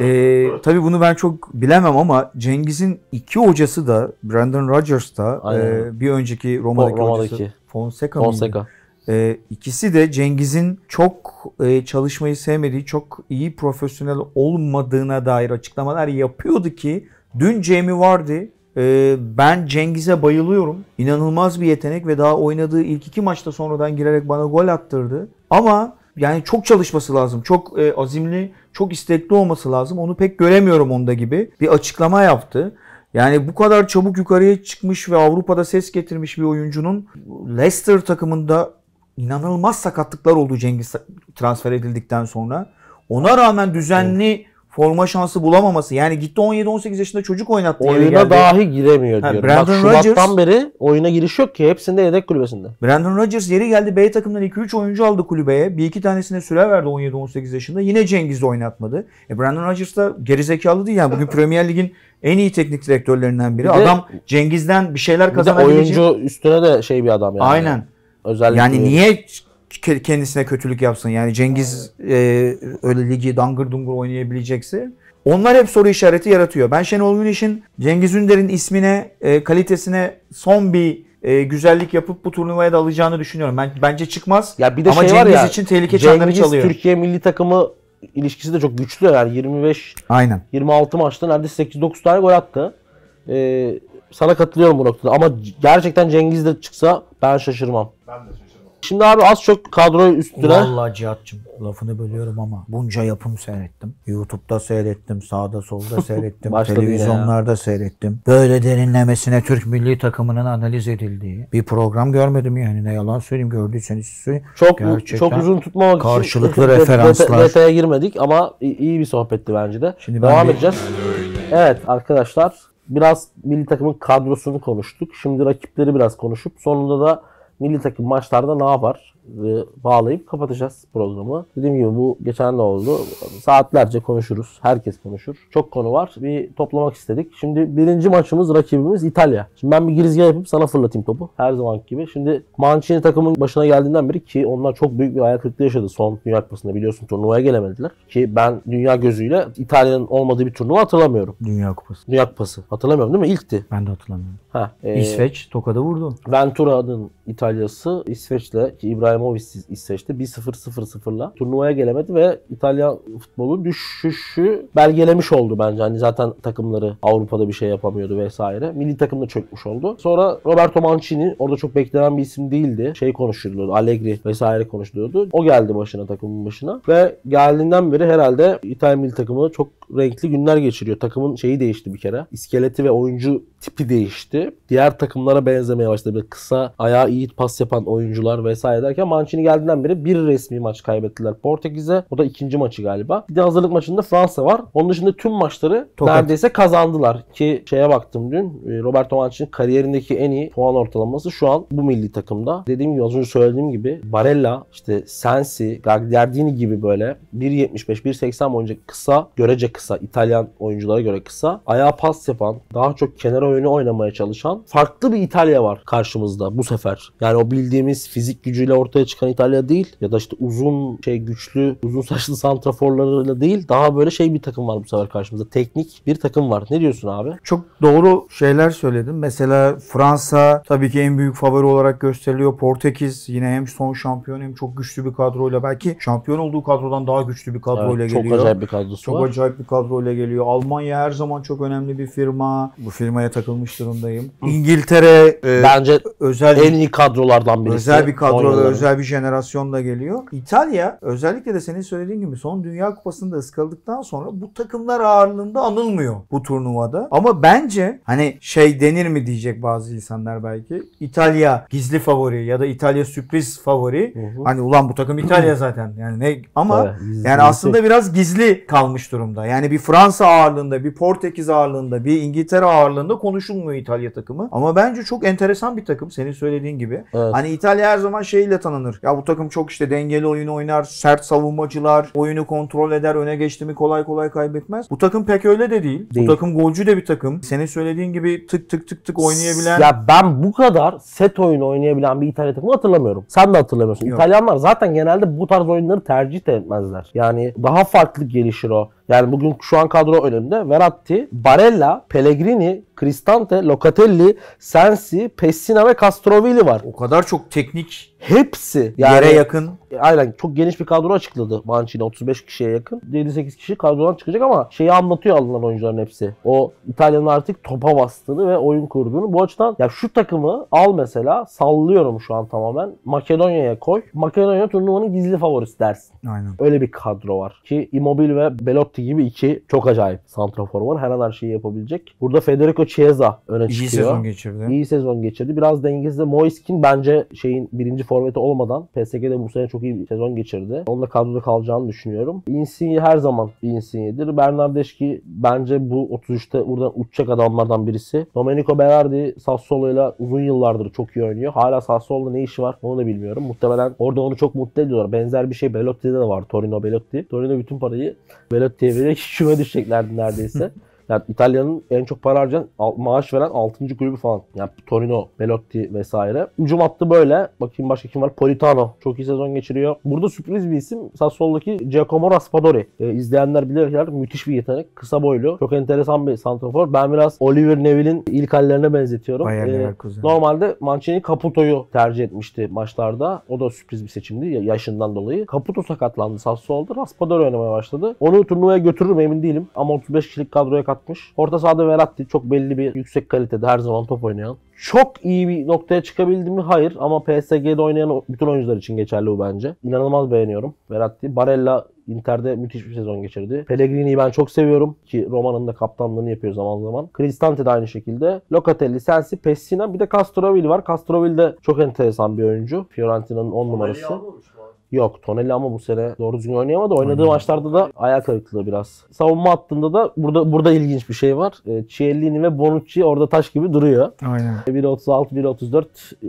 e, tabii bunu ben çok bilemem ama Cengiz'in iki hocası da Brandon Rodgers da
Aynen.
e, bir önceki Roma'daki,
Roma'daki.
hocası Fonseca, mıydı?
Fonseca.
E, ikisi de Cengiz'in çok e, çalışmayı sevmediği, çok iyi profesyonel olmadığına dair açıklamalar yapıyordu ki dün Jamie Vardy e, ben Cengiz'e bayılıyorum. İnanılmaz bir yetenek ve daha oynadığı ilk iki maçta sonradan girerek bana gol attırdı. Ama yani çok çalışması lazım. Çok e, azimli, çok istekli olması lazım. Onu pek göremiyorum onda gibi. Bir açıklama yaptı. Yani bu kadar çabuk yukarıya çıkmış ve Avrupa'da ses getirmiş bir oyuncunun Leicester takımında inanılmaz sakatlıklar oldu Cengiz transfer edildikten sonra. Ona rağmen düzenli forma şansı bulamaması. Yani gitti 17-18 yaşında çocuk oynattı.
Oyuna dahi giremiyor
Ha,
diyorum.
Brandon
Bak Şubat'tan
Rodgers-
beri oyuna giriş yok ki. Hepsinde yedek kulübesinde.
Brandon Rodgers yeri geldi B takımdan 2-3 oyuncu aldı kulübeye. Bir iki tanesine süre verdi 17-18 yaşında. Yine Cengiz'de oynatmadı. E Brandon Rodgers da gerizekalı değil yani. Bugün Premier Lig'in en iyi teknik direktörlerinden biri.
Bir de-
Adam Cengiz'den bir şeyler
Bir de
kazanabilecek.
oyuncu üstüne de şey bir adam yani.
Aynen.
Özellikle
Yani niye kendisine kötülük yapsın? Yani Cengiz e, öyle ligi dangır dungur oynayabilecekse. Onlar hep soru işareti yaratıyor. Ben Şenol Güneş'in Cengiz Ünder'in ismine, e, kalitesine son bir e, güzellik yapıp bu turnuvaya da alacağını düşünüyorum. Ben bence çıkmaz.
Ya bir de
Ama
şey
Cengiz
var ya.
için tehlike çanları
Cengiz
çalıyor.
Türkiye milli takımı ilişkisi de çok güçlü yani 25
Aynen.
26 maçta neredeyse 8-9 tane gol attı. Ee, sana katılıyorum bu noktada ama gerçekten Cengiz de çıksa ben şaşırmam.
Ben de şaşırmam.
Şimdi abi az çok kadroyu üstüne
Vallahi Cihat'cığım lafını bölüyorum ama bunca yapım seyrettim. YouTube'da seyrettim, sağda solda seyrettim, televizyonlarda seyrettim. Böyle derinlemesine Türk milli takımının analiz edildiği bir program görmedim yani ne yalan söyleyeyim gördüyseniz siz söyleyin.
çok çok uzun tutmamak
karşılıklı
için
referanslar.
detaya girmedik ama iyi bir sohbetti bence de.
Şimdi
Devam
bir-
edeceğiz. Evet arkadaşlar biraz milli takımın kadrosunu konuştuk. Şimdi rakipleri biraz konuşup sonunda da milli takım maçlarda ne yapar bağlayıp kapatacağız programı. Dediğim gibi bu geçen de oldu. Saatlerce konuşuruz. Herkes konuşur. Çok konu var. Bir toplamak istedik. Şimdi birinci maçımız rakibimiz İtalya. Şimdi ben bir girizgah yapıp sana fırlatayım topu. Her zaman gibi. Şimdi Mancini takımın başına geldiğinden beri ki onlar çok büyük bir ayak kırıklığı yaşadı son Dünya Kupası'nda biliyorsun turnuvaya gelemediler. Ki ben dünya gözüyle İtalya'nın olmadığı bir turnuva hatırlamıyorum.
Dünya Kupası.
Dünya Kupası. Hatırlamıyorum değil mi? İlkti.
Ben de hatırlamıyorum.
Ha, e,
İsveç Toka'da vurdu.
Ventura'nın İtalya'sı İsveç'le ki İbrahimovic İsveç'te 1-0-0-0'la turnuvaya gelemedi ve İtalyan futbolu düşüşü belgelemiş oldu bence. Hani zaten takımları Avrupa'da bir şey yapamıyordu vesaire. Milli takım da çökmüş oldu. Sonra Roberto Mancini orada çok beklenen bir isim değildi. Şey konuşuluyordu. Allegri vesaire konuşuluyordu. O geldi başına takımın başına ve geldiğinden beri herhalde İtalyan milli takımı çok renkli günler geçiriyor. Takımın şeyi değişti bir kere. İskeleti ve oyuncu tipi değişti. Diğer takımlara benzemeye başladı. Böyle kısa, ayağı iyi pas yapan oyuncular vesaire derken Mancini geldiğinden beri bir resmi maç kaybettiler Portekiz'e. O da ikinci maçı galiba. Bir de hazırlık maçında Fransa var. Onun dışında tüm maçları
Tokat.
neredeyse kazandılar. Ki şeye baktım dün. e, Roberto Mancini kariyerindeki en iyi puan ortalaması şu an bu milli takımda. Dediğim gibi az önce söylediğim gibi Barella, işte Sensi, Gagliardini gibi böyle 1.75, 1.80 boyunca kısa, görece kısa, İtalyan oyunculara göre kısa, ayağa pas yapan, daha çok kenar oyunu oynamaya çalışan farklı bir İtalya var karşımızda bu sefer. Yani o bildiğimiz fizik gücüyle ortaya çıkan İtalya değil ya da işte uzun şey güçlü, uzun saçlı santraforlarıyla değil daha böyle şey bir takım var bu sefer karşımızda. Teknik bir takım var. Ne diyorsun abi?
Çok doğru şeyler söyledin. Mesela Fransa tabii ki en büyük favori olarak gösteriliyor. Portekiz yine hem son şampiyon hem çok güçlü bir kadroyla belki şampiyon olduğu kadrodan daha güçlü bir kadroyla
Evet, çok
geliyor.
acayip bir kadrosu
Çok
var.
acayip bir kadroyla geliyor. Almanya her zaman çok önemli bir firma. Bu firmaya takılmış durumdayım. İngiltere e,
Bence
özel
en iyi kadrolardan birisi.
Özel bir kadro
yılların.
Özel bir jenerasyonla geliyor. İtalya özellikle de senin söylediğin gibi son Dünya Kupası'nda ıskaladıktan sonra bu takımlar ağırlığında anılmıyor bu turnuvada. Ama bence hani şey denir mi diyecek bazı insanlar belki. İtalya gizli favori ya da İtalya sürpriz favori.
Hı hı.
Hani ulan bu takım İtalya zaten. Yani ne ama
Evet,
yani aslında biraz gizli kalmış durumda. Yani bir Fransa ağırlığında, bir Portekiz ağırlığında, bir İngiltere ağırlığında konuşulmuyor İtalya takımı. Ama bence çok enteresan bir takım senin söylediğin gibi.
Evet.
Hani İtalya her zaman şeyle tanınır. Ya bu takım çok işte dengeli oyun oynar, sert savunmacılar, oyunu kontrol eder, öne geçti mi kolay kolay kaybetmez. Bu takım pek öyle de değil.
Değil.
Bu takım golcü de bir takım. Senin söylediğin gibi tık tık tık tık oynayabilen
Ya ben bu kadar set oyunu oynayabilen bir İtalya takımı hatırlamıyorum. Sen de hatırlamıyorsun.
Yok.
İtalyanlar zaten genelde bu tarz oyunları tercih de etmezler. Yani daha farklı gelişir o. Yani bugün şu an kadro önünde Verratti, Barella, Pellegrini, Cristante, Locatelli, Sensi, Pessina ve Castrovilli var.
o kadar çok teknik
Hepsi yani
yere yakın.
Aynen çok geniş bir kadro açıkladı Mancini 35 kişiye yakın. 7-8 kişi kadrodan çıkacak ama şeyi anlatıyor alınan oyuncuların hepsi. O İtalya'nın artık topa bastığını ve oyun kurduğunu. Bu açıdan ya şu takımı al mesela sallıyorum şu an tamamen. Makedonya'ya koy. Makedonya turnuvanın gizli favorisi dersin.
Aynen.
Öyle bir kadro var. Ki Immobile ve Belotti gibi iki çok acayip santrafor var. Her an her şeyi yapabilecek. Burada Federico Chiesa öne
İyi
çıkıyor.
sezon geçirdi.
İyi sezon geçirdi. Biraz dengesiz de Moiskin bence şeyin birinci forveti olmadan PSG'de bu sene çok iyi bir sezon geçirdi. Onunla kadroda kalacağını düşünüyorum. Insigne her zaman Insigne'dir. Bernardeschi bence bu 33'te buradan uçacak adamlardan birisi. Domenico Berardi Sassuolo'yla uzun yıllardır çok iyi oynuyor. Hala Sassuolo'da ne işi var onu da bilmiyorum. Muhtemelen orada onu çok mutlu ediyorlar. Benzer bir şey Belotti'de de var. Torino Belotti. Torino bütün parayı Belotti'ye vererek küme düşeceklerdi neredeyse. Yani İtalya'nın en çok para harcayan, al- maaş veren 6. kulübü falan. Yani Torino, Belotti vesaire. Hücum hattı böyle. Bakayım başka kim var? Politano. Çok iyi sezon geçiriyor. Burada sürpriz bir isim. Sassuolo'daki Giacomo Raspadori. Ee, izleyenler bilirler. Müthiş bir yetenek. Kısa boylu. Çok enteresan bir santrafor. Ben biraz Oliver Neville'in ilk hallerine benzetiyorum.
Bayer
Ee. Normalde Mancini Caputo'yu tercih etmişti maçlarda. O da sürpriz bir seçimdi ya- yaşından dolayı. Caputo sakatlandı. Sassuolo'da Raspadori oynamaya başladı. Onu turnuvaya götürür mü emin değilim. Ama 35 kişilik kadroya kat bakmış. Orta sahada Verratti çok belli bir yüksek kalitede her zaman top oynayan. Çok iyi bir noktaya çıkabildi mi? Hayır. Ama PSG'de oynayan bütün oyuncular için geçerli bu bence. İnanılmaz beğeniyorum Verratti. Barella Inter'de müthiş bir sezon geçirdi. Pellegrini'yi ben çok seviyorum ki Roma'nın da kaptanlığını yapıyor zaman zaman. Cristante de aynı şekilde. Locatelli, Sensi, Pessina bir de Castrovilli var. Castrovilli de çok enteresan bir oyuncu. Fiorentina'nın 10 numarası.
Abi?
Yok Tonelli ama bu sene doğru düzgün oynayamadı. Oynadığı
Oynayamadı.
maçlarda da ayak kırıklığı biraz. Savunma hattında da burada burada ilginç bir şey var. E, Chiellini ve Bonucci orada taş gibi duruyor.
Aynen.
1.36, 1.34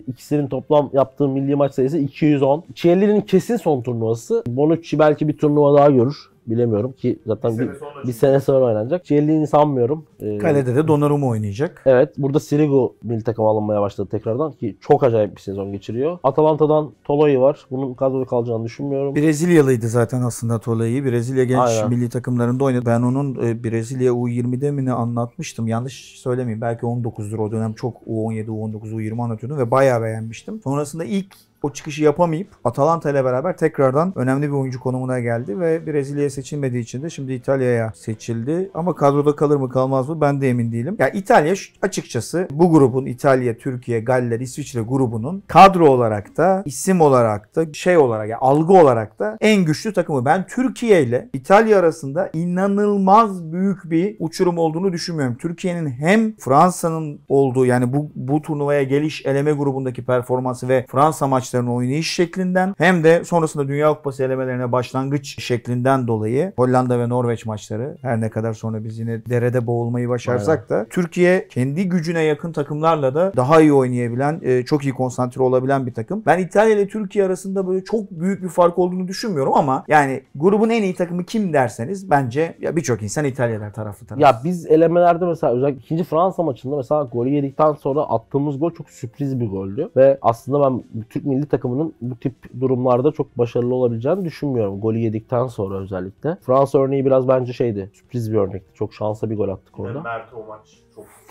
ikisinin toplam yaptığı milli maç sayısı 210. Chiellini'nin kesin son turnuvası. Bonucci belki bir turnuva daha görür. Bilemiyorum ki zaten
Bir
bir,
sene sonra
bir sene sonra oynanacak. Chiellini'ni sanmıyorum. Ee,
Kalede de Donnarumma oynayacak.
Evet. Burada Sirigu milli takım alınmaya başladı tekrardan ki çok acayip bir sezon geçiriyor. Atalanta'dan Toloi var. Bunun kadroda kalacağını düşünmüyorum.
Brezilyalıydı zaten aslında Tola'yı. Brezilya genç
Aynen.
milli takımlarında oynadı. Ben onun e, Brezilya U20'de mi ne anlatmıştım. Yanlış söylemeyeyim. Belki 19'dur o dönem çok U17, U19, U20 anlatıyordum ve bayağı beğenmiştim. Sonrasında ilk o çıkışı yapamayıp Atalanta ile beraber tekrardan önemli bir oyuncu konumuna geldi ve Brezilya'ya seçilmediği için de şimdi İtalya'ya seçildi. Ama kadroda kalır mı kalmaz mı ben de emin değilim. Ya İtalya şu- açıkçası bu grubun İtalya, Türkiye, Galler, İsviçre grubunun kadro olarak da isim olarak da şey olarak ya algı olarak da en güçlü takımı. Ben Türkiye ile İtalya arasında inanılmaz büyük bir uçurum olduğunu düşünmüyorum. Türkiye'nin hem Fransa'nın olduğu yani bu bu turnuvaya geliş eleme grubundaki performansı ve Fransa maçlarının oynayış şeklinden hem de sonrasında Dünya Kupası elemelerine başlangıç şeklinden dolayı Hollanda ve Norveç maçları her ne kadar sonra biz yine derede boğulmayı başarsak da Türkiye kendi gücüne yakın takımlarla da daha iyi oynayabilen, e, çok iyi konsantre olabilen bir takım. Ben İtalya ile Türkiye arasında böyle çok büyük bir fark olduğunu düşünmüyorum ama yani grubun en iyi takımı kim derseniz bence ya birçok insan İtalyalar taraflı tarafı.
Ya biz elemelerde mesela özellikle ikinci Fransa maçında mesela golü yedikten sonra attığımız gol çok sürpriz bir goldü. Ve aslında ben Türk milli takımının bu tip durumlarda çok başarılı olabileceğini düşünmüyorum. Golü yedikten sonra özellikle. Fransa örneği biraz bence şeydi. Sürpriz bir örnekti. Çok şansa bir gol attık orada.
Mert o maç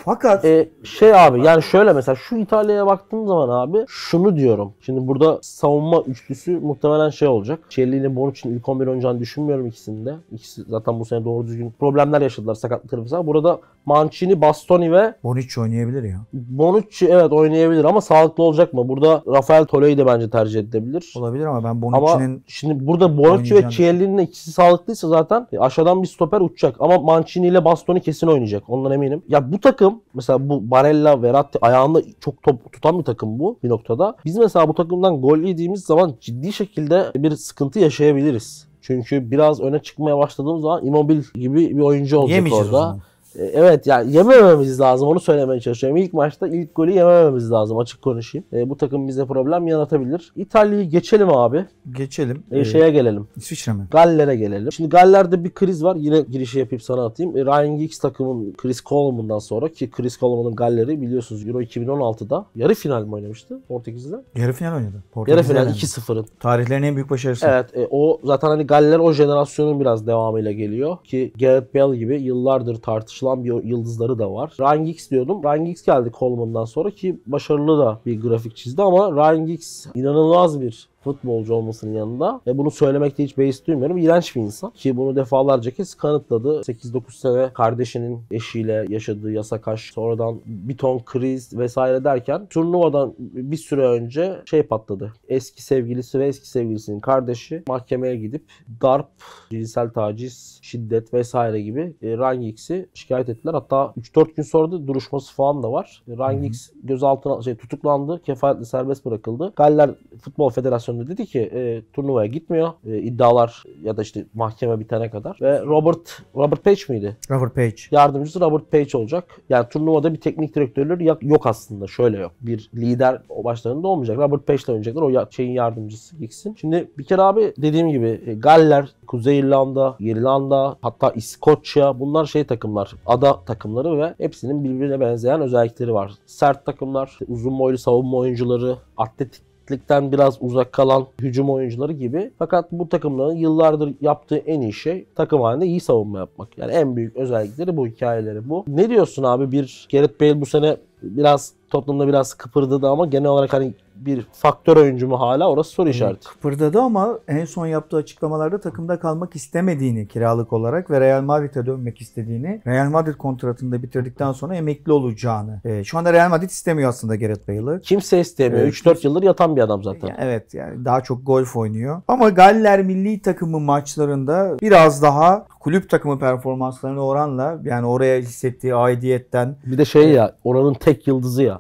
Fakat
E, şey abi yani şöyle mesela şu İtalya'ya baktığım zaman abi şunu diyorum. Şimdi burada savunma üçlüsü muhtemelen şey olacak. Chiellini Bonucci'nin ilk 11 oynayacağını düşünmüyorum ikisinde. İkisi zaten bu sene doğru düzgün problemler yaşadılar sakatlıkları falan. Burada Mancini, Bastoni ve
Bonucci oynayabilir ya.
Bonucci evet oynayabilir ama sağlıklı olacak mı? Burada Rafael Toloi de bence tercih edilebilir.
Olabilir ama ben
Ama
Bonucci'nin
şimdi burada Bonucci ve Chiellini'nin ikisi sağlıklıysa zaten e, aşağıdan bir stoper uçacak. Ama Mancini ile Bastoni kesin oynayacak. Ondan eminim. Ya bu takım mesela bu Barella, Verratti ayağında çok top tutan bir takım bu bir noktada. Biz mesela bu takımdan gol yediğimiz zaman ciddi şekilde bir sıkıntı yaşayabiliriz. Çünkü biraz öne çıkmaya başladığımız zaman Immobile gibi bir oyuncu olacak
yemeyeceğiz
orada.
zaman.
E, Evet yani yemememiz lazım onu söylemeye çalışıyorum. İlk maçta ilk golü yemememiz lazım açık konuşayım. E, bu takım bize problem yaratabilir. İtalya'yı geçelim abi.
Geçelim.
E, şeye gelelim.
İsviçre mi?
Galler'e gelelim. Şimdi Galler'de bir kriz var. Yine girişi yapayım sana atayım. E, Ryan Giggs takımın Chris Coleman'dan sonra ki Chris Coleman'ın Galler'i biliyorsunuz Euro 2016'da yarı final mi oynamıştı Portekiz'de?
Yarı final oynadı.
Yarı
Portekiz'le
final
elendi.
2-0'ın.
Tarihlerin en büyük başarısı.
Evet e, o zaten hani Galler o jenerasyonun biraz devamıyla geliyor ki Gareth Bale gibi yıllardır tartışılan bir yıldızları da var. Ryan Giggs diyordum. Ryan Giggs geldi Coleman'dan sonra ki başarılı da bir grafik çizdi ama Ryan Giggs inanılmaz bir futbolcu olmasının yanında ve bunu söylemekte hiç beis duymuyorum. İğrenç bir insan ki bunu defalarca kez kanıtladı. 8-9 sene kardeşinin eşiyle yaşadığı yasak aşk, sonradan bir ton kriz vesaire derken turnuvadan bir süre önce şey patladı. Eski sevgilisi ve eski sevgilisinin kardeşi mahkemeye gidip darp, cinsel taciz, şiddet vesaire gibi e, Ryan Giggs'i şikayet ettiler. Hatta 3-4 gün sonra da duruşması falan da var. E, Ryan Giggs gözaltına şey tutuklandı, kefaletle serbest bırakıldı. Galler Futbol Federasyonu da dedi ki e, turnuvaya gitmiyor. E, iddialar ya da işte mahkeme bitene kadar. Ve Robert Robert Page miydi?
Robert Page.
Yardımcısı Robert Page olacak. Yani turnuvada bir teknik direktörleri yok- aslında. Şöyle yok. Bir lider o başlarında olmayacak. Robert Page ile oynayacaklar. O ya- şeyin yardımcısı Giggs'in. Şimdi bir kere abi dediğim gibi e, Galler, Kuzey İrlanda, İrlanda, hatta İskoçya bunlar şey takımlar. Ada takımları ve hepsinin birbirine benzeyen özellikleri var. Sert takımlar, uzun boylu savunma oyuncuları, atletik atletiklikten biraz uzak kalan hücum oyuncuları gibi. Fakat bu takımların yıllardır yaptığı en iyi şey takım halinde iyi savunma yapmak. Yani en büyük özellikleri bu hikayeleri bu. Ne diyorsun abi? Bir Gareth Bale bu sene biraz Tottenham'da biraz kıpırdadı ama genel olarak hani bir faktör oyuncu mu hala orası soru işareti.
Kıpırdadı ama en son yaptığı açıklamalarda takımda kalmak istemediğini kiralık olarak ve Real Madrid'e dönmek istediğini, Real Madrid kontratını da bitirdikten sonra emekli olacağını. Ee, şu anda Real Madrid istemiyor aslında Gareth Bale'ı.
Kimse istemiyor.
Evet.
3-4 yıldır yatan bir adam zaten.
Evet yani daha çok golf oynuyor. Ama Galler milli takımı maçlarında biraz daha kulüp takımı performanslarına oranla yani oraya hissettiği aidiyetten
Bir de şey ya oranın tek yıldızı ya.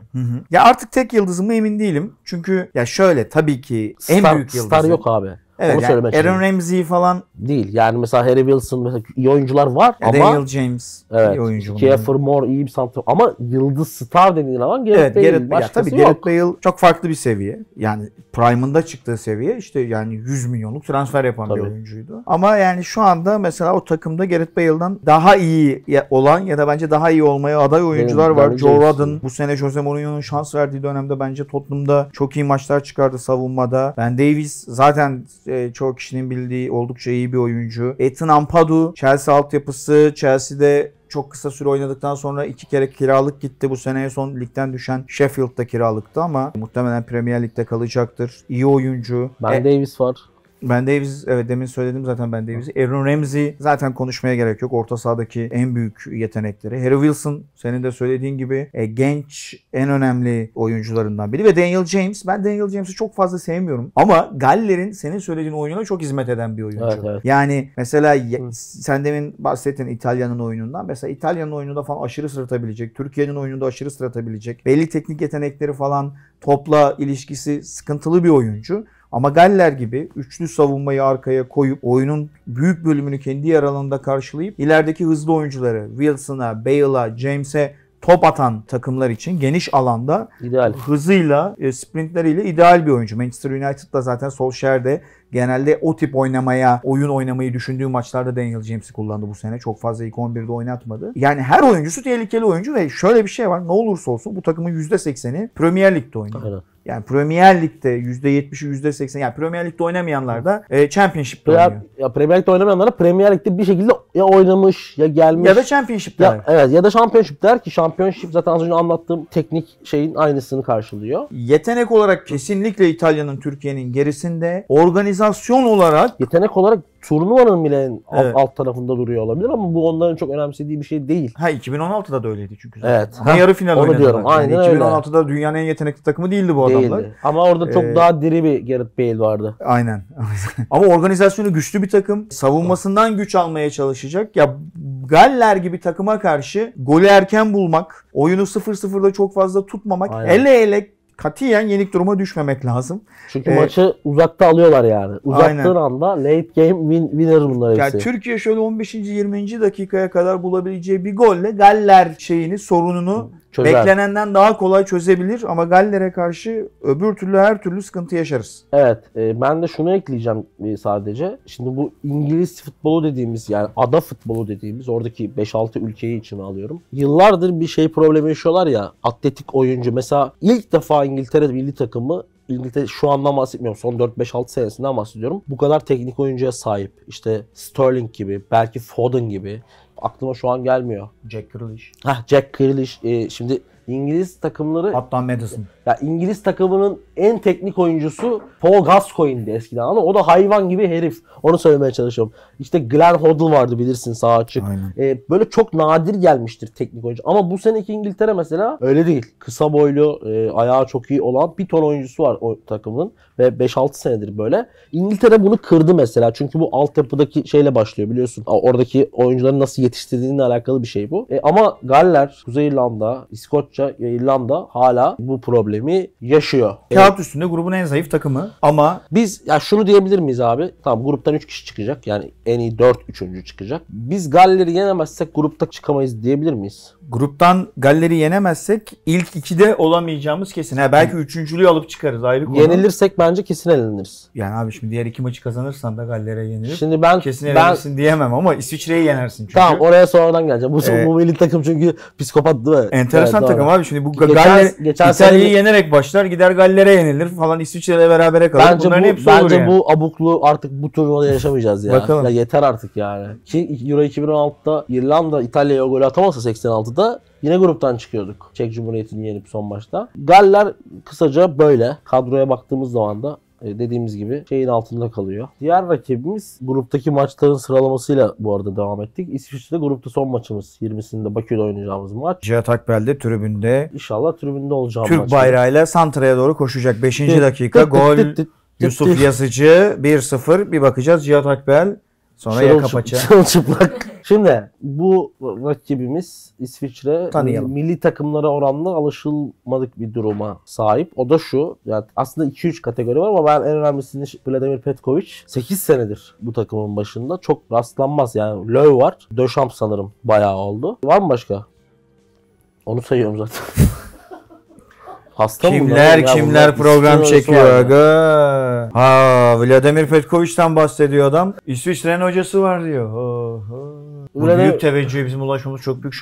ya artık tek yıldızı mı emin değilim. Çünkü ya şöyle tabii ki en
Star,
büyük yıldızı.
star yok abi.
Evet
Onu
yani
söylemek
Aaron. Ramsey falan
Değil. Yani mesela Harry Wilson mesela iyi oyuncular var
ya
ama
Daniel James
evet.
iyi oyuncu.
Kiefer Moore iyi bir santrafor ama yıldız star dediğin zaman Gareth
Evet
Bale.
Gareth. Ya, tabii
yok.
Gareth Bale çok farklı bir seviye. Yani prime'ında çıktığı seviye işte yani 100 milyonluk transfer yapan bir
Tabii.
oyuncuydu. Ama yani şu anda mesela o takımda Gareth Bale'dan daha iyi olan ya da bence daha iyi olmaya aday oyuncular var.
Daniel
Joe. Rodden bu sene Jose Mourinho'nun şans verdiği dönemde bence Tottenham'da çok iyi maçlar çıkardı savunmada. Ben Davies zaten e, çoğu kişinin bildiği oldukça iyi bir oyuncu. Ethan Ampadu Chelsea altyapısı Chelsea'de çok kısa süre oynadıktan sonra iki kere kiralık gitti. Bu seneye son ligden düşen Sheffield'da kiralıktı ama muhtemelen Premier Lig'de kalacaktır. İyi oyuncu.
Ben
E,
Davis var.
Ben Davis evet demin söyledim zaten Ben Davis'i. Aaron Ramsey zaten konuşmaya gerek yok. Orta sahadaki en büyük yetenekleri. Harry Wilson senin de söylediğin gibi e, genç en önemli oyuncularından biri ve Daniel James. Ben Daniel James'i çok fazla sevmiyorum ama Galler'in senin söylediğin oyununa çok hizmet eden bir oyuncu.
Evet, evet.
Yani mesela
Hı.
sen demin bahsettin İtalya'nın oyunundan. Mesela İtalya'nın oyununda falan aşırı sıratabilecek. Türkiye'nin oyununda aşırı sıratabilecek. Belli teknik yetenekleri falan topla ilişkisi sıkıntılı bir oyuncu. Ama Galler gibi üçlü savunmayı arkaya koyup oyunun büyük bölümünü kendi yer alanında karşılayıp ilerideki hızlı oyuncuları Wilson'a, Bale'a, James'e top atan takımlar için geniş alanda
İdeal.
hızıyla, e, sprintleriyle ideal bir oyuncu. Manchester United da zaten Solskjaer'de genelde o tip oynamaya, oyun oynamayı düşündüğü maçlarda Daniel James'i kullandı bu sene. Çok fazla ilk 11'de oynatmadı. Yani her oyuncusu tehlikeli oyuncu ve şöyle bir şey var. Ne olursa olsun bu takımın %80'i Premier Lig'de oynuyor.
Aynen.
Yani Premier Lig'de %70'i %80 yani Premier Lig'de oynamayanlar da e, Championship'te
Ya,
oynuyor.
ya Premier Lig'de oynamayanlara Premier Lig'de bir şekilde ya oynamış ya gelmiş.
Ya da Championship'te.
Ya, evet ya da Championship der ki Championship zaten az önce anlattığım teknik şeyin aynısını karşılıyor.
Yetenek olarak kesinlikle İtalya'nın Türkiye'nin gerisinde. Organizasyon olarak
Yetenek olarak turnuvanın bile alt,
Evet.
alt tarafında duruyor olabilir ama bu onların çok önemsediği bir şey değil.
Ha 2016'da da öyleydi çünkü. zaten.
Evet.
Ama
Ha,
yarı final
onu
oynadılar.
diyorum. Aynen
yani
öyle.
2016'da dünyanın en yetenekli takımı değildi bu adamlar.
Değildi. Ama orada çok
Ee,
daha diri bir Gareth Bale vardı.
Aynen. Ama organizasyonu güçlü bir takım. Savunmasından güç almaya çalışacak. Ya Galler gibi takıma karşı golü erken bulmak, oyunu 0-0'da çok fazla tutmamak,
Aynen.
ele ele katiyen yenik duruma düşmemek lazım.
Çünkü
Ee,
maçı uzakta alıyorlar yani. Uzattığın
Aynen.
anda late game win, winner bunlar
Yani
hepsi.
Türkiye şöyle 15. 20. dakikaya kadar bulabileceği bir golle Galler şeyini, sorununu
Çözer.
beklenenden daha kolay çözebilir ama Galler'e karşı öbür türlü her türlü sıkıntı yaşarız.
Evet, e, ben de şunu ekleyeceğim e, sadece. Şimdi bu İngiliz futbolu dediğimiz yani ada futbolu dediğimiz oradaki 5-6 ülkeyi içine alıyorum. Yıllardır bir şey problemi yaşıyorlar ya. Atletik oyuncu mesela ilk defa İngiltere milli takımı İngiltere şu andan bahsetmiyorum. Son 4-5-6 senesinden bahsediyorum. Bu kadar teknik oyuncuya sahip. İşte Sterling gibi, belki Foden gibi. Aklıma şu an gelmiyor.
Jack Grealish.
Heh, Jack Grealish. e, şimdi İngiliz takımları
Hatta Madison.
ya İngiliz takımının en teknik oyuncusu Paul Gascoigne'di eskiden ama o da hayvan gibi herif. Onu söylemeye çalışıyorum. İşte Glenn Hoddle vardı bilirsin sağ açık. Ee, böyle çok nadir gelmiştir teknik oyuncu. Ama bu seneki İngiltere mesela öyle değil. Kısa boylu, e, ayağı çok iyi olan bir ton oyuncusu var o takımın. Ve 5-6 senedir böyle. İngiltere bunu kırdı mesela. Çünkü bu altyapıdaki şeyle başlıyor biliyorsun. Oradaki oyuncuların nasıl yetiştirdiğinle alakalı bir şey bu. E, ama Galler, Kuzey İrlanda, İskoçya ve İrlanda hala bu problemi yaşıyor. E,
Kağıt üstünde grubun en zayıf takımı ama
biz ya şunu diyebilir miyiz abi? Tamam gruptan 3 kişi çıkacak. Yani en iyi 4 üçüncü çıkacak. Biz Galler'i yenemezsek grupta çıkamayız diyebilir miyiz?
gruptan Galler'i yenemezsek ilk ikide olamayacağımız kesin. Ha, belki üçüncülüğü alıp çıkarız ayrı konu.
Yenilirsek bence kesin eleniriz.
Yani abi şimdi diğer iki maçı kazanırsan da Galler'e yenilip
Şimdi ben
kesin
ben
elenirsin diyemem ama İsviçre'yi yenersin çünkü.
tamam oraya sonradan geleceğim. Bu,
Ee,
bu milli takım çünkü psikopat değil mi?
Enteresan
Evet,
takım
doğru.
abi. Şimdi bu
Geçen-
Galler
geçen
İtalya'yı
sene-
yenerek başlar gider Galler'e yenilir falan İsviçre'yle berabere kalır.
Bence
Bunların
bu
hepsi
bence
olur yani.
bu abuklu artık bu turnuvada yaşamayacağız ya.
Bakalım.
Ya yeter artık yani. Ki Euro 2016'da İrlanda İtalya'ya o golü atamazsa 86'da Yine gruptan çıkıyorduk. Çek Cumhuriyeti'ni yenip son maçta. Galler kısaca böyle. Kadroya baktığımız zaman da e, dediğimiz gibi şeyin altında kalıyor. Diğer rakibimiz gruptaki maçların sıralamasıyla bu arada devam ettik. İsviçre grupta son maçımız 20'sinde Bakü'de oynayacağımız maç.
Cihat Akbel de tribünde
İnşallah tribünde olacağım
Türk
maç.
bayramıyla Santra'ya doğru koşacak. 5. dakika gol Yusuf Yazıcı 1-0. Bir bakacağız Cihat Akbel sonra yaka paça.
Çırılçıplak. Şimdi bu rakibimiz İsviçre
Tanıyalım.
milli takımlara oranla alışılmadık bir duruma sahip. O da şu. Yani aslında 2-3 kategori var ama ben en önemlisini Vladimir Petkovic 8 senedir bu takımın başında. Çok rastlanmaz yani. Löw var. Döşamp sanırım bayağı oldu. Var mı başka? Onu sayıyorum zaten. Hasta?
Kimler kimler program çekiyor aga. Ha Vladimir Petkovic'ten bahsediyor adam. İsviçre'nin hocası var diyor. Oho. Bu
Vladimir-
büyük teveccühe bizim ulaşmamız çok büyük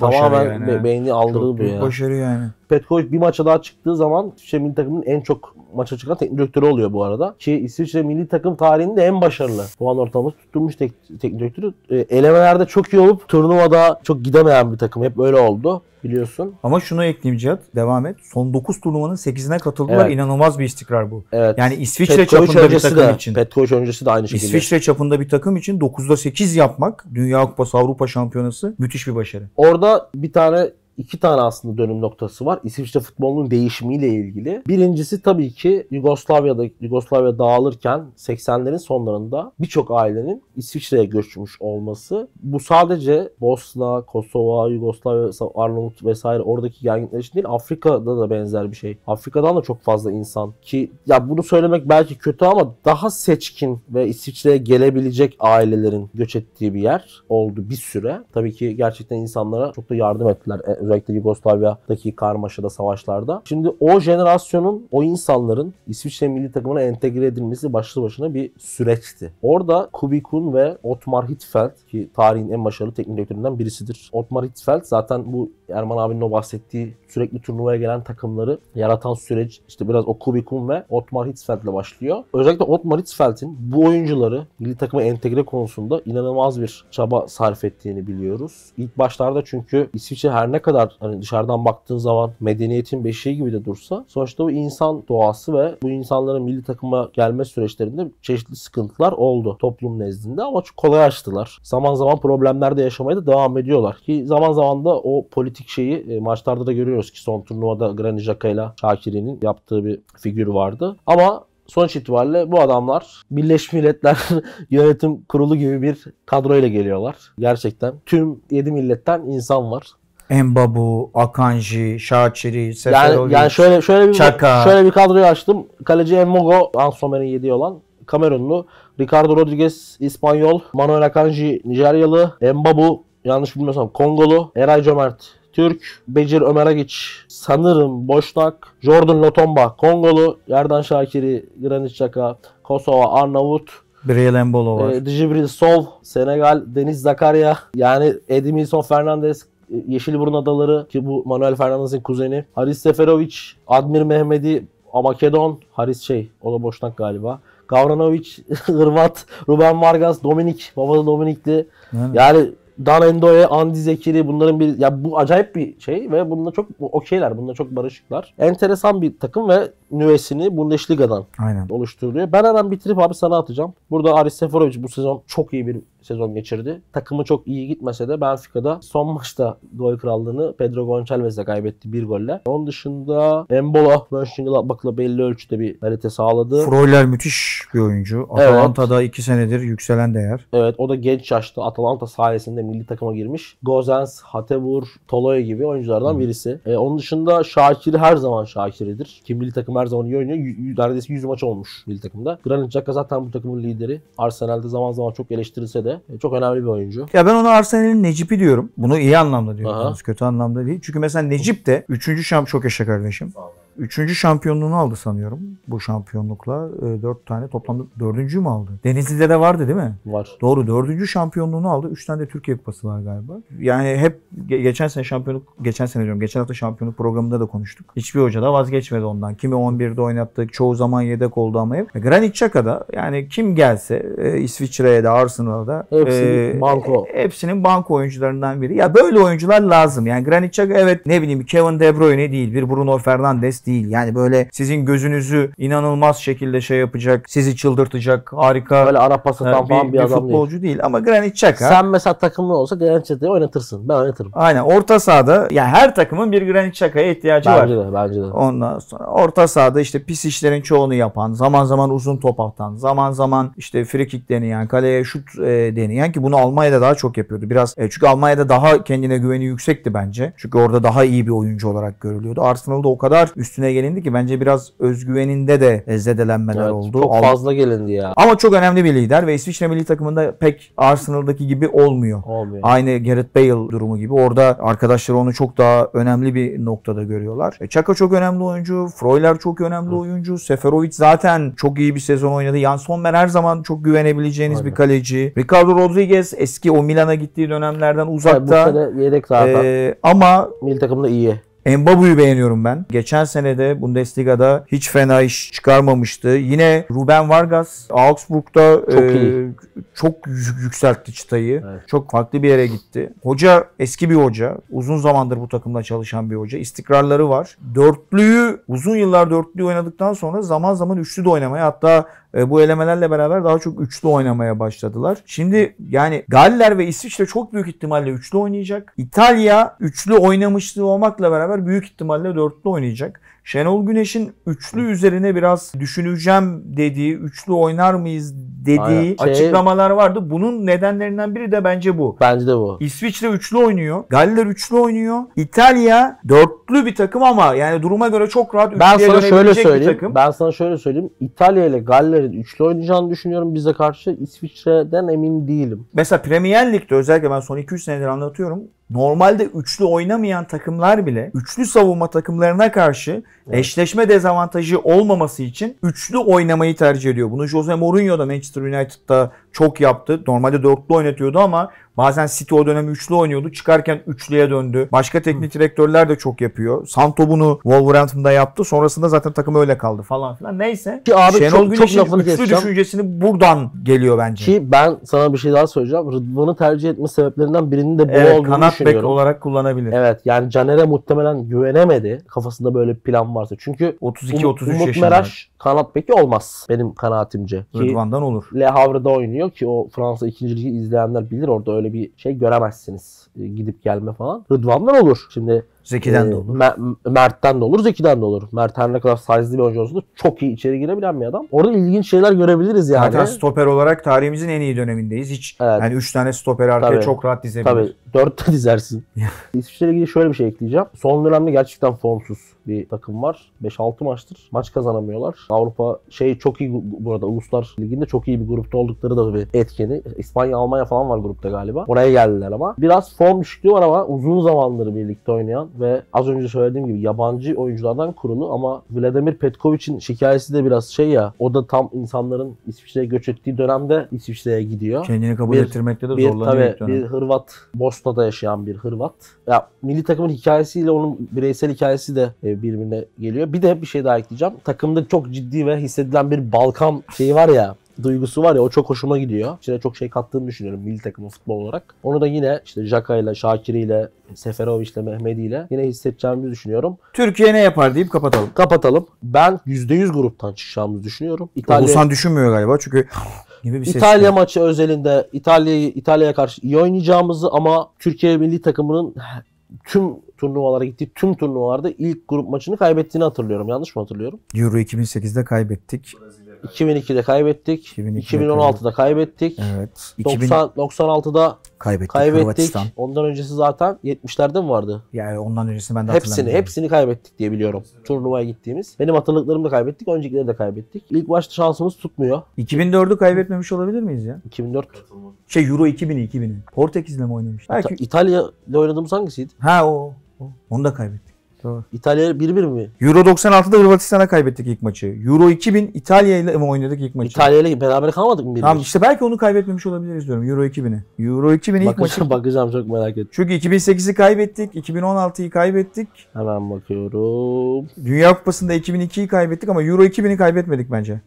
başarı
Tamamen
yani.
be- beyni aldırdı bu ya.
başarı yani.
Petkovic bir maça daha çıktığı zaman İsviçre milli takımının en çok maça çıkan teknik direktörü oluyor bu arada. Ki İsviçre milli takım tarihinde en başarılı puan ortalaması tutturmuş tek, teknik direktörü. E, elemelerde çok iyi olup turnuvada çok gidemeyen bir takım. Hep öyle oldu biliyorsun.
Ama şunu ekleyeyim Cihat. Devam et. Son 9 turnuvanın 8'ine katıldılar.
Evet.
İnanılmaz bir istikrar bu.
Evet.
Yani İsviçre
Petkovic
çapında bir takım
de,
için.
Petkovic öncesi de aynı şekilde.
İsviçre çapında bir takım için 9'da 8 yapmak Dünya Kupası Avrupa Şampiyonası müthiş bir başarı.
Orada bir tane iki tane aslında dönüm noktası var. İsviçre futbolunun değişimiyle ilgili. Birincisi tabii ki Yugoslavya'da Yugoslavya dağılırken 80'lerin sonlarında birçok ailenin İsviçre'ye göçmüş olması. Bu sadece Bosna, Kosova, Yugoslavya, Arnavut vesaire oradaki gerginlikler için değil Afrika'da da benzer bir şey. Afrika'dan da çok fazla insan ki ya bunu söylemek belki kötü ama daha seçkin ve İsviçre'ye gelebilecek ailelerin göç ettiği bir yer oldu bir süre. Tabii ki gerçekten insanlara çok da yardım ettiler. E, Özellikle Yugoslavya'daki karmaşada, savaşlarda. Şimdi o jenerasyonun, o insanların İsviçre milli takımına entegre edilmesi başlı başına bir süreçti. Orada Kubikun ve Otmar Hitzfeld ki tarihin en başarılı teknik direktöründen birisidir. Otmar Hitzfeld zaten bu Erman abinin o bahsettiği sürekli turnuvaya gelen takımları yaratan süreç işte biraz o Kubikun ve Otmar Hitzfeld ile başlıyor. Özellikle Otmar Hitzfeld'in bu oyuncuları milli takıma entegre konusunda inanılmaz bir çaba sarf ettiğini biliyoruz. İlk başlarda çünkü İsviçre her ne kadar hani dışarıdan baktığın zaman medeniyetin beşiği gibi de dursa sonuçta bu insan doğası ve bu insanların milli takıma gelme süreçlerinde çeşitli sıkıntılar oldu toplum nezdinde ama çok kolay açtılar. Zaman zaman problemler de yaşamaya da devam ediyorlar. Ki zaman zaman da o politik şeyi e, maçlarda da görüyoruz ki son turnuvada Granit Xhaka ile Şakiri'nin yaptığı bir figür vardı. Ama Sonuç itibariyle bu adamlar Birleşmiş Milletler Yönetim Kurulu gibi bir kadroyla geliyorlar. Gerçekten tüm 7 milletten insan var.
Embabu, Akanji, Şaçiri,
Yani,
Seferovic.
yani şöyle şöyle bir
Çaka.
şöyle bir kadroyu açtım. Kaleci Emmogo, Ansomer'in yediği olan Kamerunlu. Ricardo Rodriguez İspanyol, Manuel Akanji Nijeryalı, Embabu yanlış bilmiyorsam Kongolu, Eray Cömert Türk, Becir Ömer Agiç sanırım Boşnak, Jordan Lotomba Kongolu, Yerdan Şakiri, Granit Xhaka, Kosova, Arnavut,
Briel Embolo var.
e, Djibril Sol, Senegal, Deniz Zakaria, yani Edmilson Fernandez, Yeşilburun Adaları ki bu Manuel Fernandez'in kuzeni. Haris Seferovic, Admir Mehmedi, Makedon, Haris şey, o da boşnak galiba. Gavranovic, Hırvat, Ruben Vargas, Dominik, babası Dominikli.
Yani.
Yani Dan Endoye, Andi Zekiri bunların bir ya bu acayip bir şey ve bununla çok okeyler. Bununla çok barışıklar. Enteresan bir takım ve nüvesini Bundesliga'dan
Aynen.
oluşturuyor. Ben hemen bitirip abi sana atacağım. Burada Aris Seferovic bu sezon çok iyi bir sezon geçirdi. Takımı çok iyi gitmese de Benfica'da son maçta gol krallığını Pedro Gonçalves'e kaybetti bir golle. Onun dışında Embola Mönchengladbach'la belli ölçüde bir harita sağladı.
Freuler müthiş bir oyuncu. Atalanta'da 2 senedir yükselen değer.
Evet o da genç yaşta Atalanta sayesinde milli takıma girmiş. Gozens, Hatebur, Toloy gibi oyunculardan birisi. E, onun dışında Şakiri her zaman Şakir'idir. Ki milli takım her zaman iyi oynuyor. Y- neredeyse 100 maç olmuş milli takımda. Granit Xhaka zaten bu takımın lideri. Arsenal'de zaman zaman çok eleştirilse de e, çok önemli bir oyuncu.
Ya ben ona Arsenal'in Necip'i diyorum. Bunu iyi anlamda diyorum. Kötü anlamda değil. Çünkü mesela Necip de 3. şamp çok yaşa kardeşim. Üçüncü şampiyonluğunu aldı sanıyorum bu şampiyonlukla. E, dört tane toplamda dördüncü mü aldı? Denizli'de de vardı değil mi?
Var.
Doğru dördüncü şampiyonluğunu aldı. Üç tane de Türkiye Kupası var galiba. Yani hep ge- geçen sene şampiyonluk, geçen sene diyorum geçen hafta şampiyonluk programında da konuştuk. Hiçbir hoca da vazgeçmedi ondan. Kimi 11'de oynattık, çoğu zaman yedek oldu ama hep. Granit Xhaka'da yani kim gelse e, İsviçre'ye de Arsenal'a da
Hepsi
e,
banko.
hepsinin banko oyuncularından biri. Ya böyle oyuncular lazım. Yani Granit Xhaka evet ne bileyim Kevin De Bruyne değil, bir Bruno Fernandes değil. Yani böyle sizin gözünüzü inanılmaz şekilde şey yapacak, sizi çıldırtacak, harika
Böyle ara pas
e,
atan
bir,
bir,
bir
adam değil.
futbolcu değil. Ama Granit Xhaka
Sen mesela takımlı olsa Granit Xhaka'yı oynatırsın. Ben oynatırım.
aynen orta sahada yani her takımın bir Granit Xhaka'ya ihtiyacı var.
Bence de bence de.
Ondan sonra orta sahada işte pis işlerin çoğunu yapan, zaman zaman uzun top atan, zaman zaman işte free kick deneyen, kaleye şut e, deneyen ki bunu Almanya'da daha çok yapıyordu. Biraz e, çünkü Almanya'da daha kendine güveni yüksekti bence. Çünkü orada daha iyi bir oyuncu olarak görülüyordu. Arsenal'da o kadar üstüne gelindi ki bence biraz özgüveninde de e, zedelenmeler
Evet,
oldu.
Çok fazla gelindi ya.
Ama çok önemli bir lider ve İsviçre milli takımında pek Arsenal'daki gibi olmuyor.
Olmuyor.
Aynı Gareth Bale durumu gibi. Orada arkadaşlar onu çok daha önemli bir noktada görüyorlar. E, Çaka çok önemli oyuncu. Freuler çok önemli oyuncu. Seferovic zaten çok iyi bir sezon oynadı. Jan Sommer her zaman çok güvenebileceğiniz
Aynen.
bir kaleci. Ricardo Rodriguez eski o Milan'a gittiği dönemlerden
bu
uzakta.
sene yedek zaten.
E, ama
Milli takımda iyi.
Mbabu'yu beğeniyorum ben. Geçen sene de Bundesliga'da hiç fena iş çıkarmamıştı. Yine Ruben Vargas Augsburg'da
Çok
e,
iyi.
çok yü- yükseltti çıtayı.
Evet.
Çok farklı bir yere gitti. Hoca eski bir hoca. Uzun zamandır bu takımda çalışan bir hoca. İstikrarları var. Dörtlüyü uzun yıllar dörtlüyü oynadıktan sonra zaman zaman üçlü de oynamaya hatta e, bu elemelerle beraber daha çok üçlü oynamaya başladılar. Şimdi yani Galler ve İsviçre çok büyük ihtimalle üçlü oynayacak. İtalya üçlü oynamışlığı olmakla beraber büyük ihtimalle dörtlü oynayacak. Şenol Güneş'in üçlü üzerine biraz düşüneceğim dediği, üçlü oynar mıyız dediği
Aynen. Şey-
açıklamalar vardı. Bunun nedenlerinden biri de bence bu.
Bence de bu.
İsviçre üçlü oynuyor. Galler üçlü oynuyor. İtalya dörtlü bir takım ama yani duruma göre çok rahat üçlüye
Ben sana şöyle söyleyeyim.
takım.
Ben sana şöyle söyleyeyim. İtalya ile Galler'in üçlü oynayacağını düşünüyorum bize karşı. İsviçre'den emin değilim.
Mesela Premier Lig'de özellikle ben son 2-3 senedir anlatıyorum. Normalde üçlü oynamayan takımlar bile üçlü savunma takımlarına karşı eşleşme dezavantajı olmaması için üçlü oynamayı tercih ediyor. Bunu Jose Mourinho da Manchester United'da çok yaptı. Normalde dörtlü oynatıyordu ama bazen City o dönem üçlü oynuyordu. Çıkarken üçlüye döndü. Başka teknik direktörler de çok yapıyor. Santo bunu Wolverhampton'da yaptı. Sonrasında zaten takım öyle kaldı falan filan. Neyse.
Ki abi
Şenol
çok, çok lafını
üçlü
keseceğim.
düşüncesini buradan geliyor bence.
Ki ben sana bir şey daha söyleyeceğim. Rıdvan'ı tercih etme sebeplerinden birinin de bu
evet,
olduğunu
kanat bek
düşünüyorum.
olarak kullanabilir.
Evet yani Caner'e muhtemelen güvenemedi. Kafasında böyle bir plan varsa. Çünkü
32-33
Umut
yaşında.
Meraş kanat beki olmaz benim kanaatimce. Ki
Rıdvan'dan olur.
Le Havre'da oynuyor ki o Fransa 2. ligi izleyenler bilir orada öyle bir şey göremezsiniz. E, Gidip gelme falan. Rıdvan'dan olur. Şimdi
Zeki'den
e,
de olur.
Mer- Mert'ten de olur, Zeki'den de olur. Mert her ne kadar size'lı bir oyuncu olsa da çok iyi içeri girebilen bir adam. Orada ilginç şeyler görebiliriz yani.
Zaten stoper olarak tarihimizin en iyi dönemindeyiz. Hiç
Evet.
yani 3 tane stoper arkaya
Tabii.
çok rahat dizebilir.
Tabii. Dörtte dizersin. İsviçre'yle ilgili şöyle bir şey ekleyeceğim. Son dönemde gerçekten formsuz bir takım var. 5-6 maçtır. Maç kazanamıyorlar. Avrupa şey çok iyi bu arada Uluslar Ligi'nde çok iyi bir grupta oldukları da bir etkeni. İspanya, Almanya falan var grupta galiba. Oraya geldiler ama. Biraz form düşüklüğü var ama uzun zamandır birlikte oynayan ve az önce söylediğim gibi yabancı oyunculardan kurulu ama Vladimir Petkovic'in şikayesi de biraz şey ya o da tam insanların İsviçre'ye göç ettiği dönemde İsviçre'ye gidiyor.
Kendini kabul
Bir-
ettirmekte de
Bir
zorlanıyor.
tabii bir Hırvat Bosna'da yaşayan bir Hırvat. Ya milli takımın hikayesiyle onun bireysel hikayesi de e, birbirine geliyor. Bir de bir şey daha ekleyeceğim. Takımda çok ciddi ve hissedilen bir Balkan şeyi var ya duygusu var ya o çok hoşuma gidiyor. İçine çok şey kattığını düşünüyorum milli takımın futbol olarak. Onu da yine işte Jaka ile Şakiri ile Seferovic ile Mehmedi ile yine hissedeceğimizi düşünüyorum.
Türkiye ne yapar deyip kapatalım.
Kapatalım. Ben %100 gruptan çıkacağımızı düşünüyorum. İtalya,
Oğuzhan düşünmüyor galiba çünkü gibi bir.
İtalya
geliyor.
maçı özelinde İtalya'yı İtalya'ya karşı iyi oynayacağımızı ama Türkiye milli takımının tüm turnuvalara gittiği tüm turnuvalarda ilk grup maçını kaybettiğini hatırlıyorum. Yanlış mı hatırlıyorum?
Euro 2008'de kaybettik.
Brezilya'ya
2002'de kaybettik.
2002'de
2016'da kaybettik.
Evet. 2000
90 96'da
kaybettik.
kaybettik.
Hırvatistan.
Ondan öncesi zaten 70'lerde mi vardı?
Yani ondan öncesini ben de
Hepsini, hepsini kaybettik diye biliyorum. Turnuvaya gittiğimiz. Benim hatırlıklarımı da kaybettik, öncekileri de kaybettik. İlk başta şansımız tutmuyor.
2004'ü kaybetmemiş olabilir miyiz ya?
2004.
katılma.
Şey Euro 2000'i 2000'i. Portekiz'le mi oynamış? Belki.
İtalya ile oynadığımız hangisiydi?
Ha o. o. Onu da kaybettik. Doğru.
İtalya 1-1 mi?
Euro 96'da Hırvatistan'a kaybettik ilk maçı. Euro 2000 İtalya ile mi oynadık ilk maçı?
İtalya ile beraber kalmadık mı 1-1?
Tamam işte belki onu kaybetmemiş olabiliriz diyorum Euro 2000'i. Euro 2000 ilk maçı.
bakacağım, bakacağım çok merak ettim.
Çünkü 2008'i kaybettik, 2016'yı kaybettik.
Hemen bakıyorum.
Dünya Kupası'nda 2002'yi kaybettik ama Euro 2000'i kaybetmedik bence.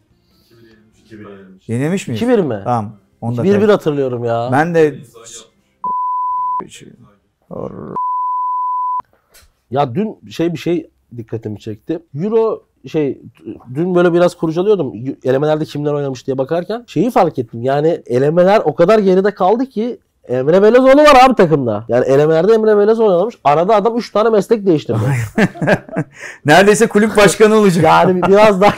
2000 yenilmiş.
Yenilmiş miyiz?
2-1 mi?
Tamam. Onu da
1-1
kaybettik.
hatırlıyorum ya.
Ben de
Ya dün şey bir şey dikkatimi çekti. Euro şey dün böyle biraz kurcalıyordum. Elemelerde kimler oynamış diye bakarken şeyi fark ettim. Yani elemeler o kadar geride kaldı ki Emre Belezoğlu var abi takımda. Yani elemelerde Emre Belezoğlu oynamış. Arada adam 3 tane meslek değiştirdi.
neredeyse kulüp başkanı olacak.
yani biraz daha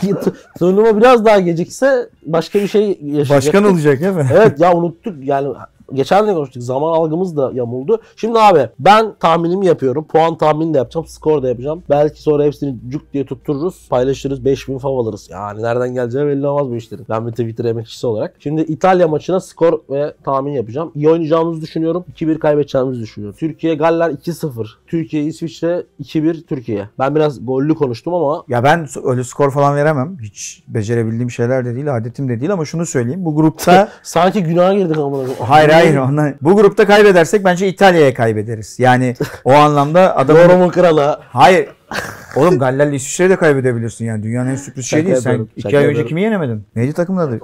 turnuva biraz daha gecikse başka bir şey yaşayacak.
Başkan olacak değil mi?
Evet ya unuttuk yani geçen de konuştuk zaman algımız da yamuldu. Şimdi abi ben tahminimi yapıyorum. Puan tahmini de yapacağım. Skor da yapacağım. Belki sonra hepsini cuk diye tuttururuz. Paylaşırız. 5000 fav alırız. Yani nereden geleceği belli olmaz bu işlerin. Ben bir Twitter emekçisi olarak. Şimdi İtalya maçına skor ve tahmin yapacağım. İyi oynayacağımızı düşünüyorum. 2-1 kaybedeceğimizi düşünüyorum. Türkiye Galler 2-0. Türkiye İsviçre 2-1 Türkiye. Ben biraz gollü konuştum ama
Ya ben öyle skor falan veremem. Hiç becerebildiğim şeyler de değil, adetim de değil ama şunu söyleyeyim. Bu grupta
sanki günaha girdik amına koyayım.
hayır hayır ondan. Bu grupta kaybedersek bence İtalya'ya kaybederiz. Yani o anlamda adamın
Yorumun kralı.
Hayır. Oğlum Galler'le İsviçre'yi de kaybedebilirsin yani. Dünyanın en sürpriz şey
Şaka
değil. Sen iki ay önce kimi yenemedin? Neydi takımın adı?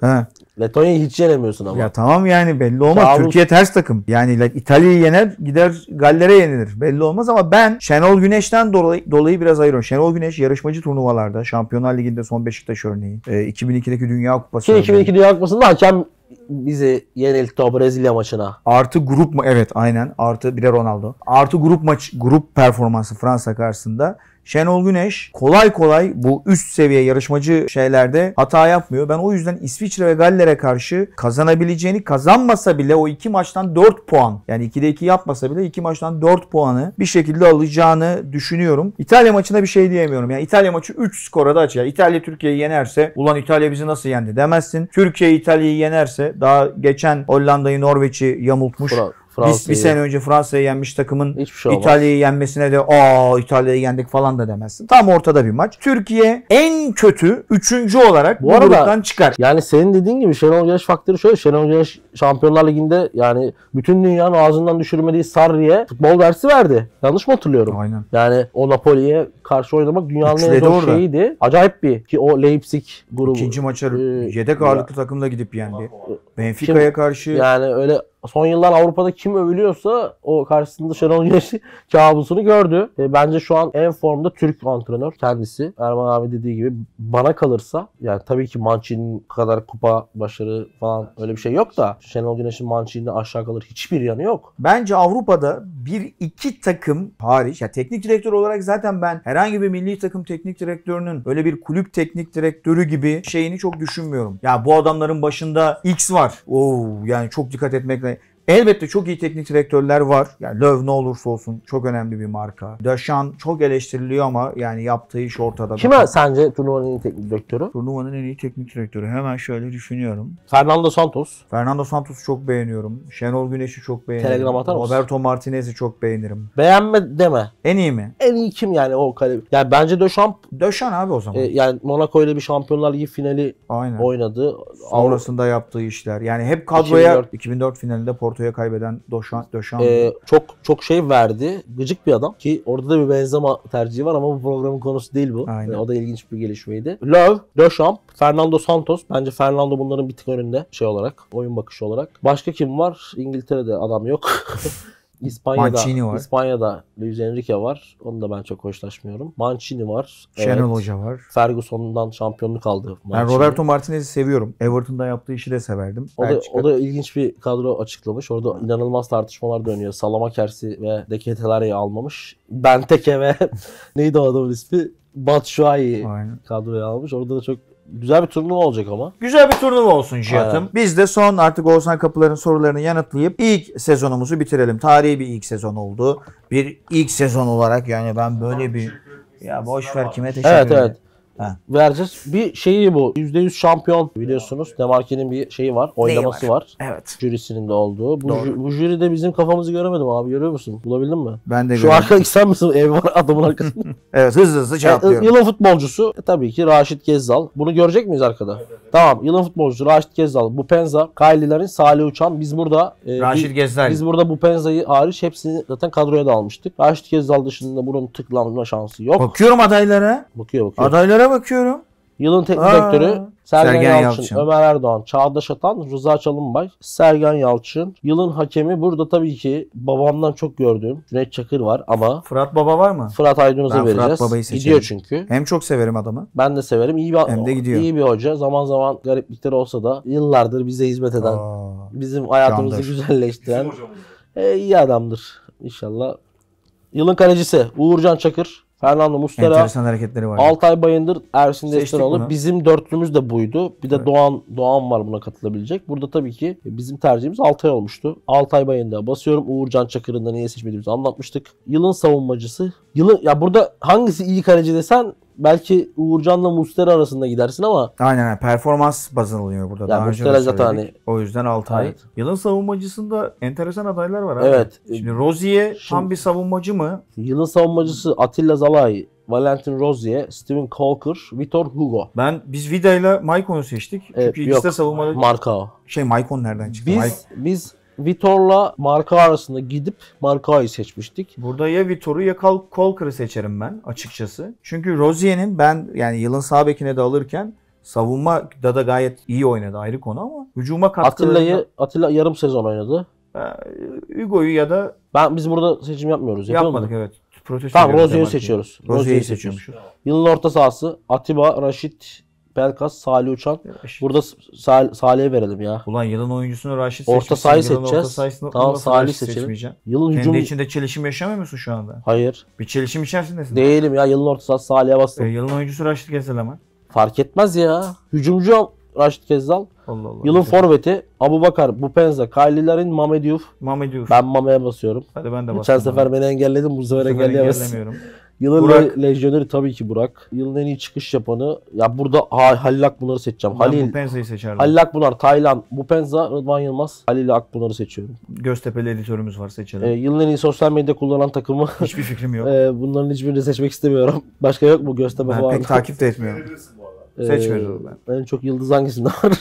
Ha.
Letonya'yı hiç yenemiyorsun ama.
Ya tamam yani belli olmaz.
Kabus.
Türkiye ters takım. Yani İtalya'yı yener gider Galler'e yenilir. Belli olmaz ama ben Şenol Güneş'ten dolayı, dolayı biraz ayırıyorum. Şenol Güneş yarışmacı turnuvalarda Şampiyonlar Ligi'nde son Beşiktaş örneği. e, 2002'deki Dünya Kupası
Ki
örneği.
2002 Dünya Kupası'nda hakem bizi yenildi o Brezilya maçına.
Artı grup mu? Evet aynen. Artı bir de Ronaldo. Artı grup maç, grup performansı Fransa karşısında. Şenol Güneş kolay kolay bu üst seviye yarışmacı şeylerde hata yapmıyor. Ben o yüzden İsviçre ve Galler'e karşı kazanabileceğini kazanmasa bile o iki maçtan 4 puan yani 2'de 2 yapmasa bile iki maçtan 4 puanı bir şekilde alacağını düşünüyorum. İtalya maçına bir şey diyemiyorum. Yani İtalya maçı 3 skora da açar. İtalya Türkiye'yi yenerse ulan İtalya bizi nasıl yendi demezsin. Türkiye İtalya'yı yenerse daha geçen Hollanda'yı Norveç'i yamultmuş. Biz
Fransa'yı.
bir sene önce Fransa'yı yenmiş takımın
şey.
İtalya'yı yenmesine de aa İtalya'yı yendik falan da demezsin. Tam ortada bir maç. Türkiye en kötü üçüncü olarak
Bu
bu,
arada-
gruptan çıkar.
Yani senin dediğin gibi Şenol Güneş faktörü şöyle. Şenol Güneş Şampiyonlar Ligi'nde yani bütün dünyanın ağzından düşürmediği Sarri'ye futbol dersi verdi. Yanlış mı hatırlıyorum?
Aynen.
Yani o Napoli'ye karşı oynamak dünyanın en zor şeyiydi. Acayip bir ki o Leipzig grubu.
İkinci maça
Ee,
yedek ağırlıklı takımla gidip yendi. Benfica'ya karşı
Yani öyle son yıllar Avrupa'da kim övülüyorsa o karşısında Şenol Güneş kabusunu gördü. E, bence şu an en formda Türk antrenör kendisi. Erman abi dediği gibi bana kalırsa yani tabii ki Mancini'nin kadar kupa başarı falan öyle bir şey yok da Şenol Güneş'in Mancini'den aşağı kalır hiçbir yanı yok.
Bence Avrupa'da bir iki takım hariç ya teknik direktör olarak zaten ben herhangi bir milli takım teknik direktörünün öyle bir kulüp teknik direktörü gibi şeyini çok düşünmüyorum. Ya bu adamların başında X var. Oo yani çok dikkat etmekle Elbette çok iyi teknik direktörler var. Yani Löw ne olursa olsun çok önemli bir marka. Deschamps çok eleştiriliyor ama yani yaptığı iş ortada.
Kime sence turnuvanın en iyi teknik direktörü?
Turnuvanın en iyi teknik direktörü. Hemen şöyle düşünüyorum.
Fernando Santos.
Fernando Santos'u çok beğeniyorum. Şenol Güneş'i çok beğenirim.
Telegram atar mısın?
Roberto Martinez'i çok beğenirim.
Beğenme deme.
En iyi mi?
En iyi kim yani o kale? Yani bence Deschamps
Döşan abi o zaman.
e, yani Monaco ile bir Şampiyonlar Ligi finali
Aynen.
oynadı.
Sonrasında yaptığı işler. Yani hep kadroya 2004,
2004
finalinde Porto'ya kaybeden Döşan. Döşan.
Ee, çok çok şey verdi. Gıcık bir adam ki orada da bir benzema tercihi var ama bu programın konusu değil bu.
Aynen.
Yani o da ilginç bir gelişmeydi. Love, Deschamps, Fernando Santos. Bence Fernando bunların bir tık önünde şey olarak, oyun bakışı olarak. Başka kim var? İngiltere'de adam yok. İspanya'da,
Mancini var.
İspanya'da Luis Enrique var. Onu da ben çok hoşlaşmıyorum. Mancini var.
Şenol
Evet.
Hoca var.
Ferguson'dan şampiyonluk aldı.
Ben
Mancini.
Roberto Martinez'i seviyorum. Everton'da yaptığı işi de severdim.
O da, o da ilginç bir kadro açıklamış. Orada inanılmaz tartışmalar dönüyor. Salamakersi ve Deketelari'yi almamış. Benteke ve neydi o adamın ismi? Batshuayi kadroya almış. Orada da çok güzel bir turnuva olacak ama.
Güzel bir turnuva olsun Cihat'ım.
Aynen.
Biz de son artık Oğuzhan Kapılar'ın sorularını yanıtlayıp ilk sezonumuzu bitirelim. Tarihi bir ilk sezon oldu. Bir ilk sezon olarak yani ben böyle bir ya boş ver kime teşekkür
Evet
ederim.
evet.
Ha.
vereceğiz. Bir şeyi bu. %100 şampiyon biliyorsunuz. Demarke'nin bir şeyi var. Oylaması var.
Evet.
Jürisinin de olduğu. Bu,
Doğru.
jü- bu jüride bizim kafamızı göremedim abi. Görüyor musun? Bulabildin mi?
Ben de
Şu
görüyorum.
arkadaki sen misin? Ev var adamın arkasında.
Evet hızlı hızlı
E,
cevaplıyorum.
yılın futbolcusu e, tabii ki Raşit Gezzal. Bunu görecek miyiz arkada? Tamam. Yılın futbolcusu Raşit Gezzal. Bupenza, Kaylilerin Salih Uçan. Biz burada e,
Raşit
biz-
Gezzal.
Biz burada Bupenza'yı hariç hepsini zaten kadroya da almıştık. Raşit Gezzal dışında bunun tıklanma şansı yok.
Bakıyorum adaylara.
Bakıyor bakıyor.
Adaylara bakıyorum.
Yılın teknik
Aa,
direktörü Sergen,
Sergen
Yalçın,
Yalçın.
Ömer Erdoğan, Çağdaş Atan, Rıza Çalınbay, Sergen Yalçın. Yılın hakemi burada tabii ki babamdan çok gördüğüm Cüneyt Çakır var ama
Fırat Baba var mı?
Fırat Aydınuz'a
Ben Fırat
vereceğiz.
Baba'yı seçerim.
Gidiyor çünkü.
Hem çok severim adamı.
Ben de severim. İyi bir,
Hem de gidiyor.
iyi bir hoca. Zaman zaman gariplikleri olsa da yıllardır bize hizmet eden,
Aa,
bizim hayatımızı
Candır.
güzelleştiren e, iyi adamdır. İnşallah. Yılın kalecisi Uğurcan Çakır, Fernando Muslera,
enteresan hareketleri var.
Altay Bayındır, Ersin Destanoğlu. Bizim dörtlümüz de buydu. Bir de
Evet.
Doğan Doğan var buna katılabilecek. Burada tabii ki bizim tercihimiz Altay olmuştu. Altay Bayındır basıyorum. Uğurcan Çakır'ın da niye seçmediğimizi anlatmıştık. Yılın savunmacısı. Yılın ya burada hangisi iyi kaleci desen belki Uğurcan'la Muslera arasında gidersin ama
Aynen aynen. performans bazı alınıyor burada.
Ya
Daha
Muslera zaten
söyledik. O yüzden Altay.
Evet.
Yılın savunmacısında enteresan adaylar var abi.
Evet.
Şimdi Rozier tam
Şimdi-
bir savunmacı mı?
yılın savunmacısı Atilla Zalai, Valentin Rozier, Steven Colker, Vitor Hugo.
Ben biz Vida ile Maicon'u seçtik. Çünkü
Evet,
ikisi de savunmada
Marcao.
şey Maicon nereden çıktı?
Biz
Maicon.
biz Vitor'la Marcao arasında gidip Marcao'yu seçmiştik.
Burada ya Vitor'u ya Kolker'ı seçerim ben açıkçası. Çünkü Rozier'in ben yani yılın sağ bekine de alırken savunmada da gayet iyi oynadı ayrı konu ama hücuma katkılarında
Atilla'yı Atilla yarım sezon oynadı.
Ee, Hugo'yu ya da
Ben biz burada seçim yapmıyoruz.
Yapmadık evet. Protesto
Tamam Rozier'i seçiyoruz.
Rozier'i seçiyormuşuz.
Yılın orta sahası Atiba, Raşit, Pelkas, Salih Uçan. Burada Sal- Salih'e verelim ya.
Ulan yılın oyuncusunu Raşit
Orta sahayı seçeceğiz.
Orta sahasını
Tamam, Salih
Raşit
seçelim. Yılın
Kendi
hücum...
içinde çelişim yaşamıyor musun şu anda?
Hayır.
Bir çelişim içerisindesin.
Değilim ya. Yılın orta sahası Salih'e bastım.
Ee, yılın oyuncusu Raşit Gezel ama.
Fark etmez ya. Hücumcu Raşit Kezzal.
Allah Allah.
Yılın forveti Abubakar, Bupenza, Kaylilerin, Mehmet Diouf.
Mehmet Diouf.
Ben Mame'ye basıyorum.
Hadi ben de
Geçen
bastım.
sefer beni engelledin. Bu sefer
Bu sefer
engelleyemezsin. Yılın
Burak.
le- lejyoneri tabii ki Burak. Yılın en iyi çıkış yapanı. Ya burada ha, Halil Akpınar'ı seçeceğim.
Ben
Halil,
bu Penza'yı seçerdim.
Halil Akpınar, Taylan, Bupenza, Rıdvan Yılmaz. Halil Akpınar'ı seçiyorum.
Göztepe'li editörümüz var seçelim.
Ee, yılın en iyi sosyal medya kullanan takımı.
Hiçbir fikrim yok.
Ee, bunların hiçbirini seçmek istemiyorum. Başka yok mu Göztepe
ben
falan?
pek takip de etmiyorum.
Ee,
seçmiyorum
En çok yıldız hangisinde var?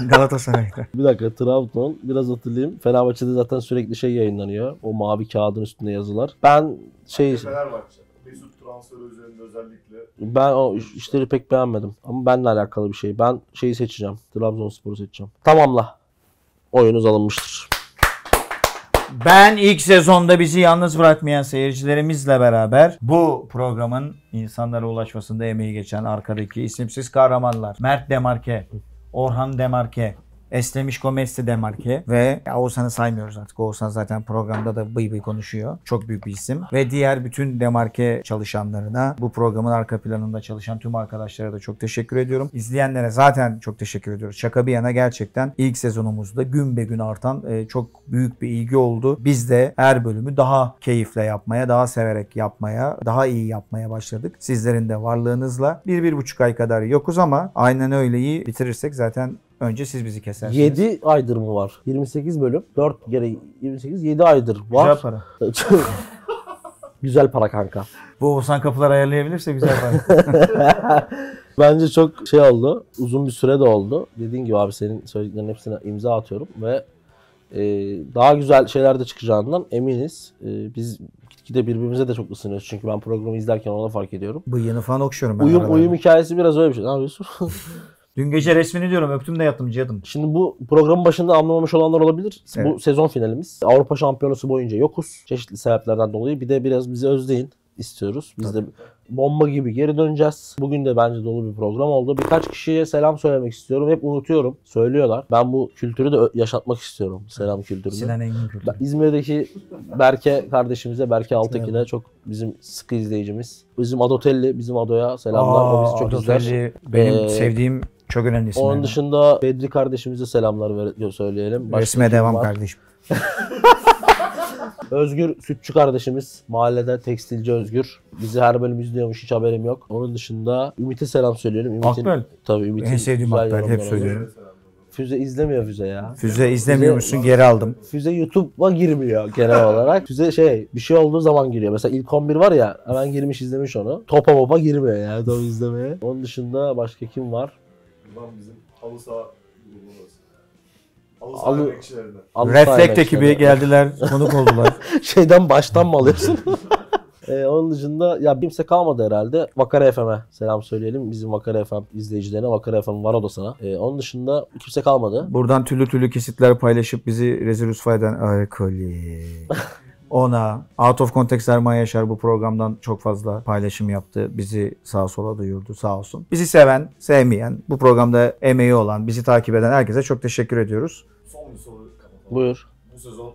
Galatasaray'da.
bir dakika Trabzon biraz hatırlayayım. Fenerbahçe'de zaten sürekli şey yayınlanıyor. O mavi kağıdın üstünde yazılar. Ben şey
Fenerbahçe. Transferi üzerinde özellikle.
ben o iş- işleri pek beğenmedim. Ama benimle alakalı bir şey. Ben şeyi seçeceğim. Trabzonspor'u seçeceğim. Tamamla. Oyunuz alınmıştır.
Ben ilk sezonda bizi yalnız bırakmayan seyircilerimizle beraber bu programın insanlara ulaşmasında emeği geçen arkadaki isimsiz kahramanlar. Mert Demarke, Orhan Demarke, Eslemişko Messi Demarke ve Oğuzhan'ı saymıyoruz artık. Oğuzhan zaten programda da bıy bıy konuşuyor. Çok büyük bir isim. Ve diğer bütün Demarke çalışanlarına, bu programın arka planında çalışan tüm arkadaşlara da çok teşekkür ediyorum. İzleyenlere zaten çok teşekkür ediyoruz. Şaka bir yana gerçekten ilk sezonumuzda gün be gün artan e, çok büyük bir ilgi oldu. Biz de her bölümü daha keyifle yapmaya, daha severek yapmaya, daha iyi yapmaya başladık. Sizlerin de varlığınızla. Bir, bir buçuk ay kadar yokuz ama aynen öyleyi bitirirsek zaten önce siz bizi kesersiniz.
7 aydır mı var? 28 bölüm. 4 kere 28 7 aydır var.
Güzel para.
Güzel para kanka.
Bu Oğuzhan kapılar ayarlayabilirse güzel para.
Bence çok şey oldu. Uzun bir süre de oldu. Dediğin gibi abi senin söylediklerinin hepsine imza atıyorum ve e, daha güzel şeyler de çıkacağından eminiz. E, biz gitgide birbirimize de çok ısınıyoruz. Çünkü ben programı izlerken onu da fark ediyorum.
Bıyığını falan okşuyorum ben
Uyum uyum hikayesi biraz öyle bir şey. Ne yapıyorsun?
Dün gece resmini diyorum öptüm de yattım cadım.
Şimdi bu programın başında anlamamış olanlar olabilir. Bu
Evet.
sezon finalimiz. Avrupa Şampiyonası boyunca yokuz. Çeşitli sebeplerden dolayı. Bir de biraz bizi özleyin istiyoruz. Biz de bomba gibi geri döneceğiz. Bugün de bence dolu bir program oldu. Birkaç kişiye selam söylemek istiyorum. Hep unutuyorum. Söylüyorlar. Ben bu kültürü de yaşatmak istiyorum. Selam kültürünü.
Sinan Engin Kültürü.
İzmir'deki Berke kardeşimize, Berke Altekin'e çok bizim sıkı izleyicimiz. Bizim Adotelli, bizim Ado'ya selamlar. o bizi çok izler.
Adotelli benim
Ee,
sevdiğim çok önemli isim.
Onun
yani.
dışında Bedri kardeşimize selamlar ver- söyleyelim. Başka
Resme devam
var?
kardeşim.
Özgür Sütçü kardeşimiz. Mahallede tekstilci Özgür. Bizi her bölüm izliyormuş hiç haberim yok. Onun dışında Ümit'e selam söylüyorum. Ümit'in,
Akbel.
Tabii Ümit'in
En sevdiğim
güzel
Akbel, hep
yorumları
söylüyorum.
Füze izlemiyor Füze ya.
Füze izlemiyormuşsun geri aldım.
Füze YouTube'a girmiyor genel olarak. Füze şey bir şey olduğu zaman giriyor. Mesela ilk 11 var ya hemen girmiş izlemiş onu. Topa mopa girmiyor yani tabii izlemeye. Onun dışında başka kim var?
Buradan bizim halı saha grubumuz. Halı saha
Halı-
emekçilerinden.
Allah
Reflekt
sahip
ekibi geldiler, konuk oldular.
Şeyden baştan mı alıyorsun? Ee, onun dışında ya kimse kalmadı herhalde. Vakara FM'e selam söyleyelim. Bizim Vakara FM izleyicilerine Vakara FM var odasına. Ee, onun dışında kimse kalmadı.
Buradan türlü türlü kesitler paylaşıp bizi rezil rüsva eden alkoli. Ona Out of Context Erman Yaşar bu programdan çok fazla paylaşım yaptı. Bizi sağa sola duyurdu sağ olsun. Bizi seven, sevmeyen, bu programda emeği olan, bizi takip eden herkese çok teşekkür ediyoruz.
Son bir soru kapatalım.
Buyur.
Bu sezon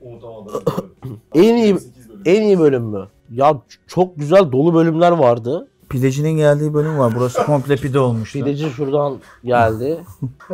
unutamadığım.
En iyi
28 bölüm.
en iyi bölüm mü? Ya çok güzel dolu bölümler vardı.
Pidecinin geldiği bölüm var. Burası komple pide olmuştu.
Pideci şuradan geldi.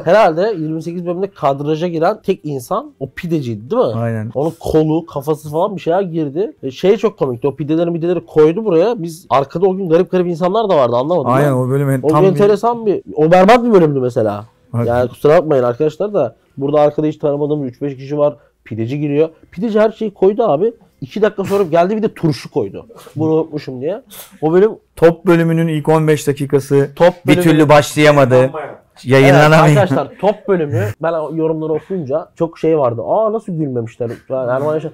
Herhalde 28 bölümde kadraja giren tek insan o pideciydi değil mi?
Aynen.
Onun kolu, kafası falan bir şeyler girdi. E, Şey çok komikti. O pideleri mideleri koydu buraya. Biz arkada o gün garip garip insanlar da vardı anlamadım.
Aynen
ben.
o bölüm
O
tam
bir enteresan bir... O berbat bir bölümdü mesela.
Hadi.
Yani kusura bakmayın arkadaşlar da burada arkada hiç tanımadığım 3-5 kişi var. Pideci giriyor. Pideci her şeyi koydu abi. 2 dakika sonra geldi bir de turşu koydu. Bunu unutmuşum diye. O bölüm
Top bölümünün ilk 15 dakikası
top
bir türlü başlayamadı.
Yanmayan.
Evet,
Yayınlanamıyor.
arkadaşlar top bölümü ben yorumları okuyunca çok şey vardı. Aa nasıl gülmemişler. Yani Erman Yaşar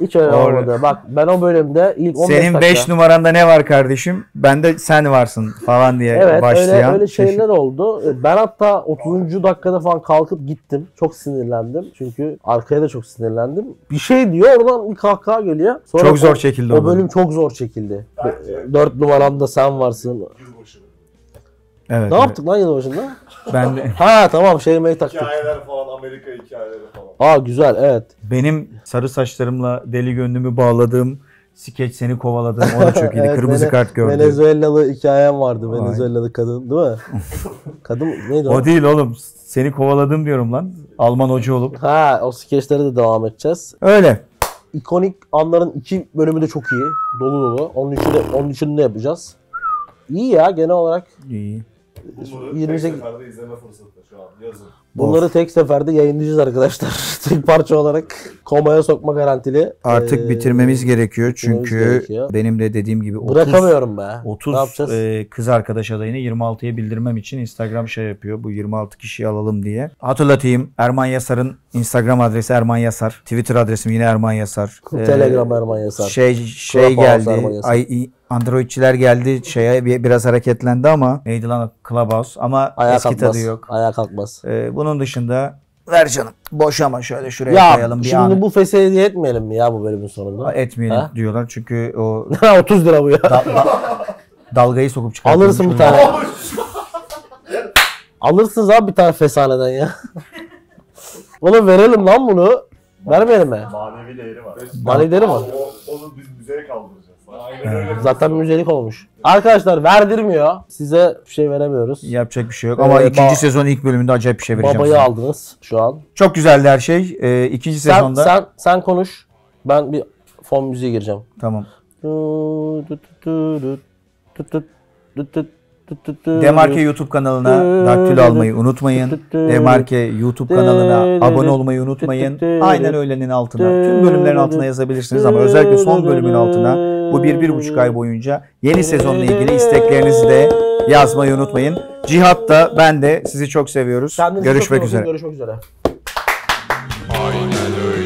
hiç öyle
Doğru.
olmadı. Bak ben o bölümde ilk 15
Senin
dakika.
5 numaranda ne var kardeşim? Bende sen varsın falan diye
Evet
başlayan.
öyle, öyle
şey-
şeyler oldu. Ben hatta 30. dakikada falan kalkıp gittim. Çok sinirlendim. Çünkü arkaya da çok sinirlendim. Bir şey diyor oradan bir kahkaha geliyor. Sonra
Çok
o-
zor çekildi
O
o bölüm.
bölüm çok zor çekildi.
Bence.
4 numaramda sen varsın.
Yılbaşı.
Evet.
Ne
evet.
yaptık lan yılbaşında?
Ben de,
Ha tamam şeymeyi taktık.
Hikayeler falan, Amerika hikayeleri falan.
Aa güzel evet.
benim sarı saçlarımla deli gönlümü bağladığım skeç seni kovaladığım o da çok iyiydi.
Evet,
Kırmızı
Vene-
kart gördüm.
Venezuelalı hikayem vardı.
Vay.
Venezuelalı kadın değil mi? kadın neydi o?
O değil oğlum. Seni kovaladım diyorum lan. Alman hoca olup.
Ha o skeçlere de devam edeceğiz.
Öyle.
İkonik anların iki bölümü de çok iyi. Dolu dolu. Onun üçünü de, onun üçünü de yapacağız. İyi ya genel olarak.
İyi.
Bunları
28
tek seferde izleme fırsatı şu an yazın.
Bunları tek seferde yayınlayacağız arkadaşlar. tek parça olarak komaya sokma garantili.
Artık
Ee,
bitirmemiz gerekiyor çünkü
gerekiyor.
benim de dediğim gibi 30
Bırakamıyorum be.
30
ne yapacağız?
e, kız arkadaş adayını 26'ya bildirmem için Instagram şey yapıyor. Bu 26 kişiyi alalım diye. Hatırlatayım. Erman Yasar'ın Instagram adresi Erman Yasar. Twitter adresim yine Erman Yasar.
Telegram Erman Yasar.
Şey şey
Erman
geldi.
Yasar.
Ay, Androidçiler geldi şeye bir- biraz hareketlendi ama neydi lan? Clubhouse ama
Ayağa
eski
kalkmaz.
tadı yok.
Ayağa kalkmaz.
E, bunun dışında ver canım. Boş ama şöyle şuraya
Ya
koyalım bir
şimdi
an.
bu feshe hediye etmeyelim mi ya bu bölümün sonunda?
Etmeyelim
Ha?
diyorlar çünkü o
30 lira bu ya.
da- da- dalgayı sokup çıkartıyormuş.
Alırsın bir tane. Alırsınız abi bir tane fesaneden ya. Oğlum verelim lan bunu. Vermeyelim mi?
Manevi değeri var.
Manevileri mi?
O, onu biz müzeye kaldıracağız.
Zaten müzelik olmuş. Arkadaşlar verdirmiyor. Size bir şey veremiyoruz.
Yapacak bir şey yok ama
Ee,
ikinci
ba-
sezon ilk bölümünde acayip bir şey vereceğim.
Babayı
sana.
aldınız şu an.
Çok güzeldi her şey. Ee, ikinci
Sen,
sezonda
sen, sen konuş. Ben bir fon müziği gireceğim.
tamam. Demarke YouTube kanalına daktilo almayı unutmayın. Demarke YouTube kanalına abone olmayı unutmayın. Aynen öylenin altına. Tüm bölümlerin altına yazabilirsiniz ama özellikle son bölümün altına bu bir, bir buçuk ay boyunca yeni sezonla ilgili isteklerinizi de yazmayı unutmayın. Cihat da ben de sizi çok seviyoruz.
Kendinize çok iyi
Görüşmek
bakın,
üzere.
Görüşmek üzere.
Aynen öyle.